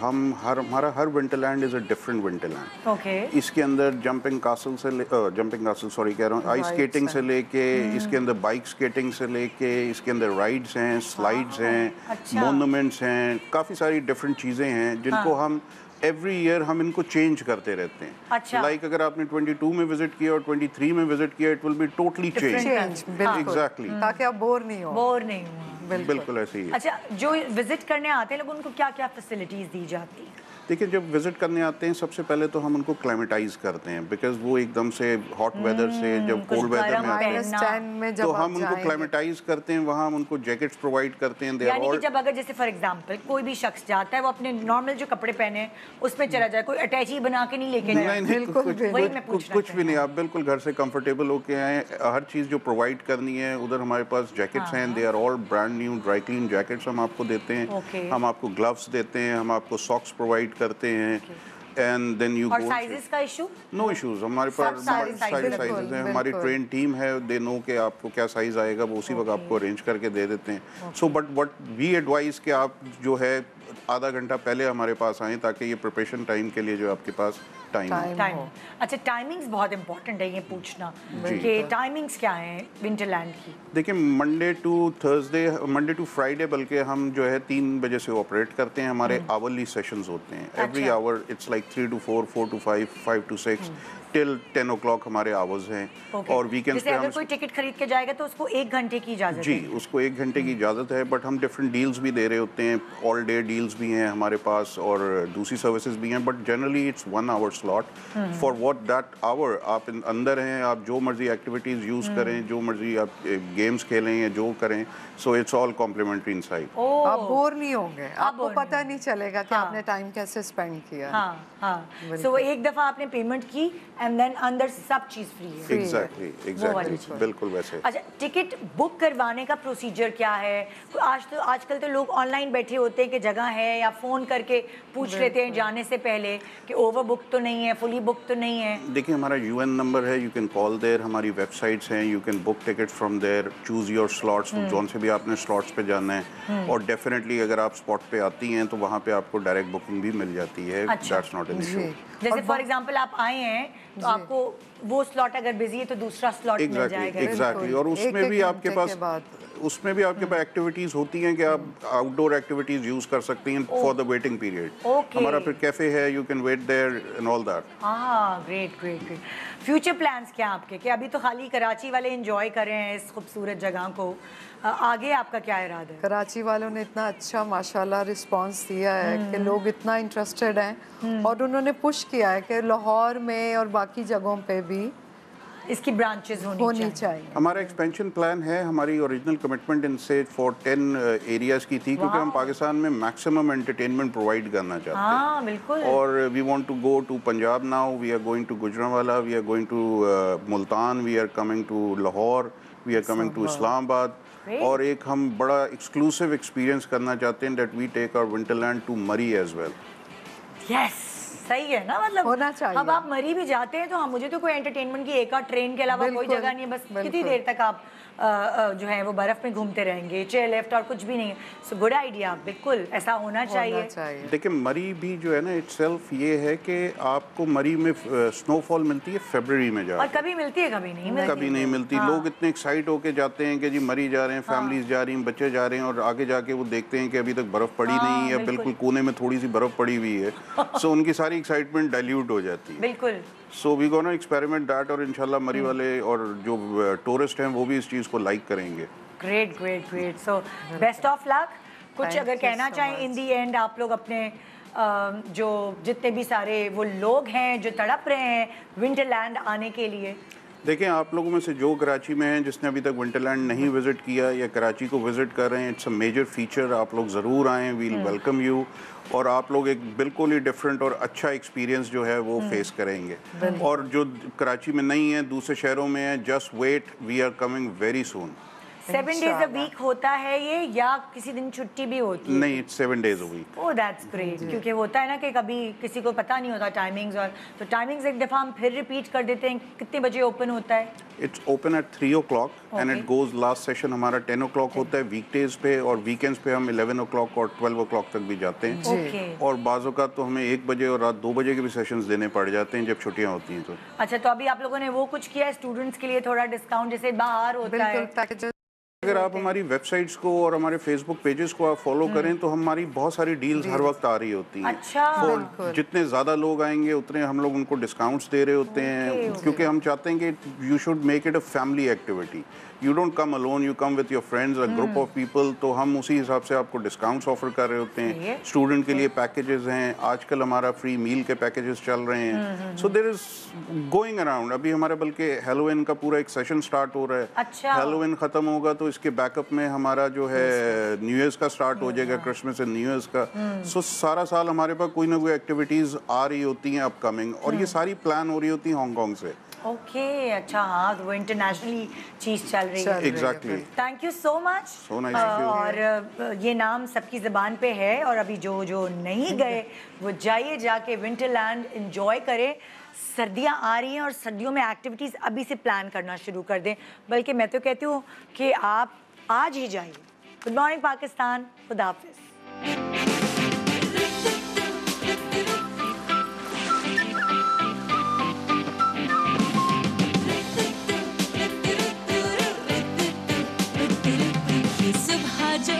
हम हर हमारा हर Winterland is a different Winterland okay इसके अंदर जंपिंग कासल से जंपिंग कासल सॉरी कह रहा हूँ आइस स्केटिंग से लेके इसके अंदर बाइक स्केटिंग से लेके इसके अंदर राइड्स हैं स्लाइड्स हैं अच्छा। मोनूमेंट्स हैं काफ़ी सारी डिफरेंट चीज़ें हैं जिनको हम एवरी ईयर हम इनको चेंज करते रहते हैं। अच्छा। लाइक like अगर आपने 22 में विज़िट किया और 23 में विज़िट किया it will be totally change exactly ताकि आप बोर नहीं हो। बोर नहीं हो। बिल्कुल। ऐसे ही अच्छा जो विज़िट करने आते हैं लोग उनको क्या क्या फैसिलिटीज़ दी जाती है? देखिए जब विज़िट करने आते हैं सबसे पहले तो हम उनको क्लाइमेटाइज करते हैं बिकॉज़ वो एकदम से हॉट वेदर से जब कोल्ड वेदर में आते हैं तो हम उनको। क्लाइमेटाइज करते हैं वहाँ हम उनको जैकेट्स प्रोवाइड करते हैं यानी कि जब अगर जैसे फॉर एग्जांपल कोई भी शख्स जाता है वो अपने नॉर्मल जो कपड़े पहने हैं, उसमें चला जाए कोई अटैची बना के नहीं लेके जाए। कुछ भी। कुछ नहीं आप बिल्कुल घर से कंफर्टेबल होके आए हर चीज़ जो प्रोवाइड करनी है उधर हमारे पास जैकेट्स हैं। They are all brand new dry clean jackets हम आपको देते हैं हम आपको ग्लव्स देते हैं हम आपको सॉक्स प्रोवाइड करते हैं and then you go sizes का इशू नो इश्यूज़ हमारे पास साइज़ साइजेस हैं हमारी ट्रेन टीम है दे नो के आपको क्या साइज़ आएगा वो उसी वक्त आपको अरेंज करके दे देते हैं। So but what we advise के आप जो है आधा घंटा पहले हमारे पास आएँ ताकि ये प्रिपरेशन टाइम के लिए जो आपके पास टाइम टाइम अच्छा टाइमिंग्स बहुत इंपॉर्टेंट है ये पूछना कि टाइमिंग्स क्या हैं विंटरलैंड की? देखिए Monday to Thursday Monday to Friday बल्कि हम जो है तीन बजे से ऑपरेट करते हैं हमारे आवरली सेशंस होते हैं। Every. Hour it's like three to four four to five five to six till ten o'clock हमारे आवर्स हैं। Okay. और वीकेंड्स जैसे पे अगर हम कोई टिकट खरीद के जाएगा तो उसको एक घंटे की इजाज़त जी है। उसको एक घंटे की इजाज़त है बट हम डिफरेंट डील्स भी दे रहे होते हैं। ऑल डे डील्स भी हैं हमारे पास और दूसरी सर्विसेज़ भी हैं but generally it's one hour slot for what that hour आप अंदर हैं आप जो मर्ज़ी एक्टिविटीज़ यूज़ करें जो मर्ज़ी आप गेम्स खेलें या जो करें so it's all complimentary inside आप बोर नहीं होंगे। आपको पता नहीं चलेगा कि हाँ। आपने टाइम कैसे स्पेंड किया। हाँ हाँ। सो एक दफ़ा आपने पेमेंट की एंड देन अंदर सब चीज़ फ्री है। एग्जैक्टली एग्जैक्टली बिल्कुल वैसे। अच्छा टिकट बुक करवाने का प्रोसीजर क्या है? आज तो आजकल तो लोग ऑनलाइन बैठे होते हैं कि जगह है या फ़ोन करके पूछ लेते हैं जाने से पहले कि ओवर बुक तो नहीं है फुली बुक तो नहीं है। देखिए हमारा यूएन नंबर है यू कैन कॉल देयर हमारी वेबसाइट्स हैं you can book ticket from there choose your slots जौन से भी आपने स्लॉट्स पे जाना है। और डेफिनेटली अगर आप स्पॉट पे आती हैं तो वहाँ पे आपको डायरेक्ट बुकिंग भी मिल जाती है। अच्छा। दैट्स नॉट एन इशू जैसे फॉर एग्जांपल आप आए हैं तो आपको वो स्लॉट अगर बिज़ी है तो दूसरा स्लॉट मिल जाएगा। एग्जैक्टली और उसमें भी आपके पास उसमें भी आपके पास एक्टिविटीज़ होती हैं कि आप आउटडोर एक्टिविटीज़ यूज़ कर सकती हैं फॉर द वेटिंग पीरियड हमारा फिर कैफ़े है you can wait there and all that हाँ great great great future plans क्या आपके? कि अभी तो खाली कराची वाले एंजॉय कर रहे हैं इस खूबसूरत जगह को। आगे आपका क्या इरादा है? कराची वालों ने इतना अच्छा माशाल्लाह रिस्पांस दिया है कि लोग इतना इंटरेस्टेड हैं और उन्होंने पुश किया है कि लाहौर में और बाकी जगहों पे भी इसकी ब्रांचेस होनी, होनी चाहिए। चाहिए। हमारा एक्सपेंशन प्लान है हमारी ओरिजिनल कमिटमेंट इनसे फॉर टेन एरियाज़ की थी क्योंकि हम पाकिस्तान में मैक्सिमम एंटरटेनमेंट प्रोवाइड करना चाहते हैं। हाँ बिल्कुल। और we want to go to Punjab now we are going to Gujranwala we are going to Multan we are coming to Lahore we are coming to Islamabad और एक हम बड़ा एक्सक्लूसिव एक्सपीरियंस करना चाहते हैं that we take our Winterland to Murree as well yes सही है ना? मतलब होना चाहिए। अब आप मरी भी जाते हैं तो हाँ मुझे तो कोई एंटरटेनमेंट की एक आध ट्रेन के अलावा कोई जगह नहीं है बस कितनी देर तक आप जो है वो बर्फ़ में घूमते रहेंगे चेयर लेफ़्ट और कुछ भी नहीं सो गुड आइडिया बिल्कुल ऐसा होना चाहिए। चाहिए। देखिए मरी भी जो है ना इट्सेल्फ ये है कि आपको मरी में स्नोफॉल मिलती है फेबररी में और कभी मिलती है कभी नहीं मिलती। कभी नहीं मिलती। लोग इतने एक्साइट होके जाते हैं कि जी मरी जा रहे हैं फैमिलीज़ जा रही हैं बच्चे जा रहे हैं और आगे जाके वो देखते हैं कि अभी तक बर्फ़ पड़ी नहीं है बिल्कुल। कोने में थोड़ी सी बर्फ़ पड़ी हुई है। सो उनकी सारी एक्साइटमेंट डाइल्यूट हो जाती है। बिल्कुल। So we gonna experiment that और इंशाल्लाह मरी वाले और जो टूरिस्ट हैं वो भी इस चीज़ को लाइक करेंगे। Great great great so best of luck कुछ Thank अगर कहना so चाहें इन दी एंड आप लोग अपने जो जितने भी सारे वो लोग हैं जो तड़प रहे हैं विंटरलैंड आने के लिए। देखें आप लोगों में से जो कराची में हैं जिसने अभी तक विंटरलैंड नहीं विज़िट किया या कराची को विज़िट कर रहे हैं इट्स अ मेजर फीचर आप लोग ज़रूर आएँ वील वेलकम यू और आप लोग एक बिल्कुल ही डिफरेंट और अच्छा एक्सपीरियंस जो है वो फेस करेंगे। और जो कराची में नहीं है दूसरे शहरों में है just wait we are coming very soon seven days a week होता है ये या किसी दिन छुट्टी भी होती है? नहीं it's seven days a week oh that's great क्योंकि होता है ना कि कभी किसी को पता नहीं होता टाइमिंग्स और तो टाइमिंग्स एक दफ़ा हम फिर रिपीट कर देते हैं कितने बजे ओपन होता है? It's open at three o'clock and it goes last session हमारा टेन ओ क्लॉक होता है वीकडेज पे और वीकेंड्स पे हम इलेवन ओ क्लॉक और ट्वेल्व ओ क्लॉक तक भी जाते हैं। ओके और बाजों का तो हमें एक बजे और रात दो बजे के भी सेशन देने पड़ जाते हैं जब छुट्टियाँ होती हैं तो। अच्छा तो अभी आप लोगों ने वो कुछ किया है स्टूडेंट्स के लिए थोड़ा डिस्काउंट जैसे बाहर होता है? अगर आप हमारी वेबसाइट्स को और हमारे फेसबुक पेजेस को आप फॉलो करें तो हमारी बहुत सारी डील्स हर वक्त आ रही होती हैं। अच्छा। जितने ज़्यादा लोग आएँगे उतने हम लोग उनको डिस्काउंट्स दे रहे होते हैं क्योंकि हम चाहते हैं कि you should make it a family activity you don't come alone you come with your friends a group of people तो हम उसी हिसाब से आपको डिस्काउंट्स ऑफ़र कर रहे होते हैं। स्टूडेंट के लिए पैकेजेस हैं आजकल हमारा फ्री मील के पैकेजेस चल रहे हैं। So there is going around अभी हमारे बल्कि हेलोइन का पूरा एक सेशन स्टार्ट हो रहा है। अच्छा। हेलोइन खत्म होगा तो इसके बैकअप में हमारा जो है न्यू ईयर्स का स्टार्ट हो जाएगा क्रिसमस एंड न्यू ईयर्स का। सो सारा साल हमारे पास कोई ना कोई एक्टिविटीज़ आ रही होती हैं अपकमिंग और ये सारी प्लान हो रही होती हैं हांगकांग से। ओके अच्छा हाँ तो वो इंटरनेशनली चीज़ चल रही है। Exactly thank you so much. और ये नाम सबकी ज़बान पे है और अभी जो जो नहीं गए वो जाइए जाके विंटरलैंड एंजॉय करें। सर्दियाँ आ रही हैं और सर्दियों में एक्टिविटीज़ अभी से प्लान करना शुरू कर दें। बल्कि मैं तो कहती हूँ कि आप आज ही जाइए। गुड मॉर्निंग पाकिस्तान खुदा हाफिज़ जो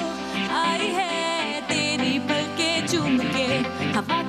आई है तेरी पलके चूम के हवा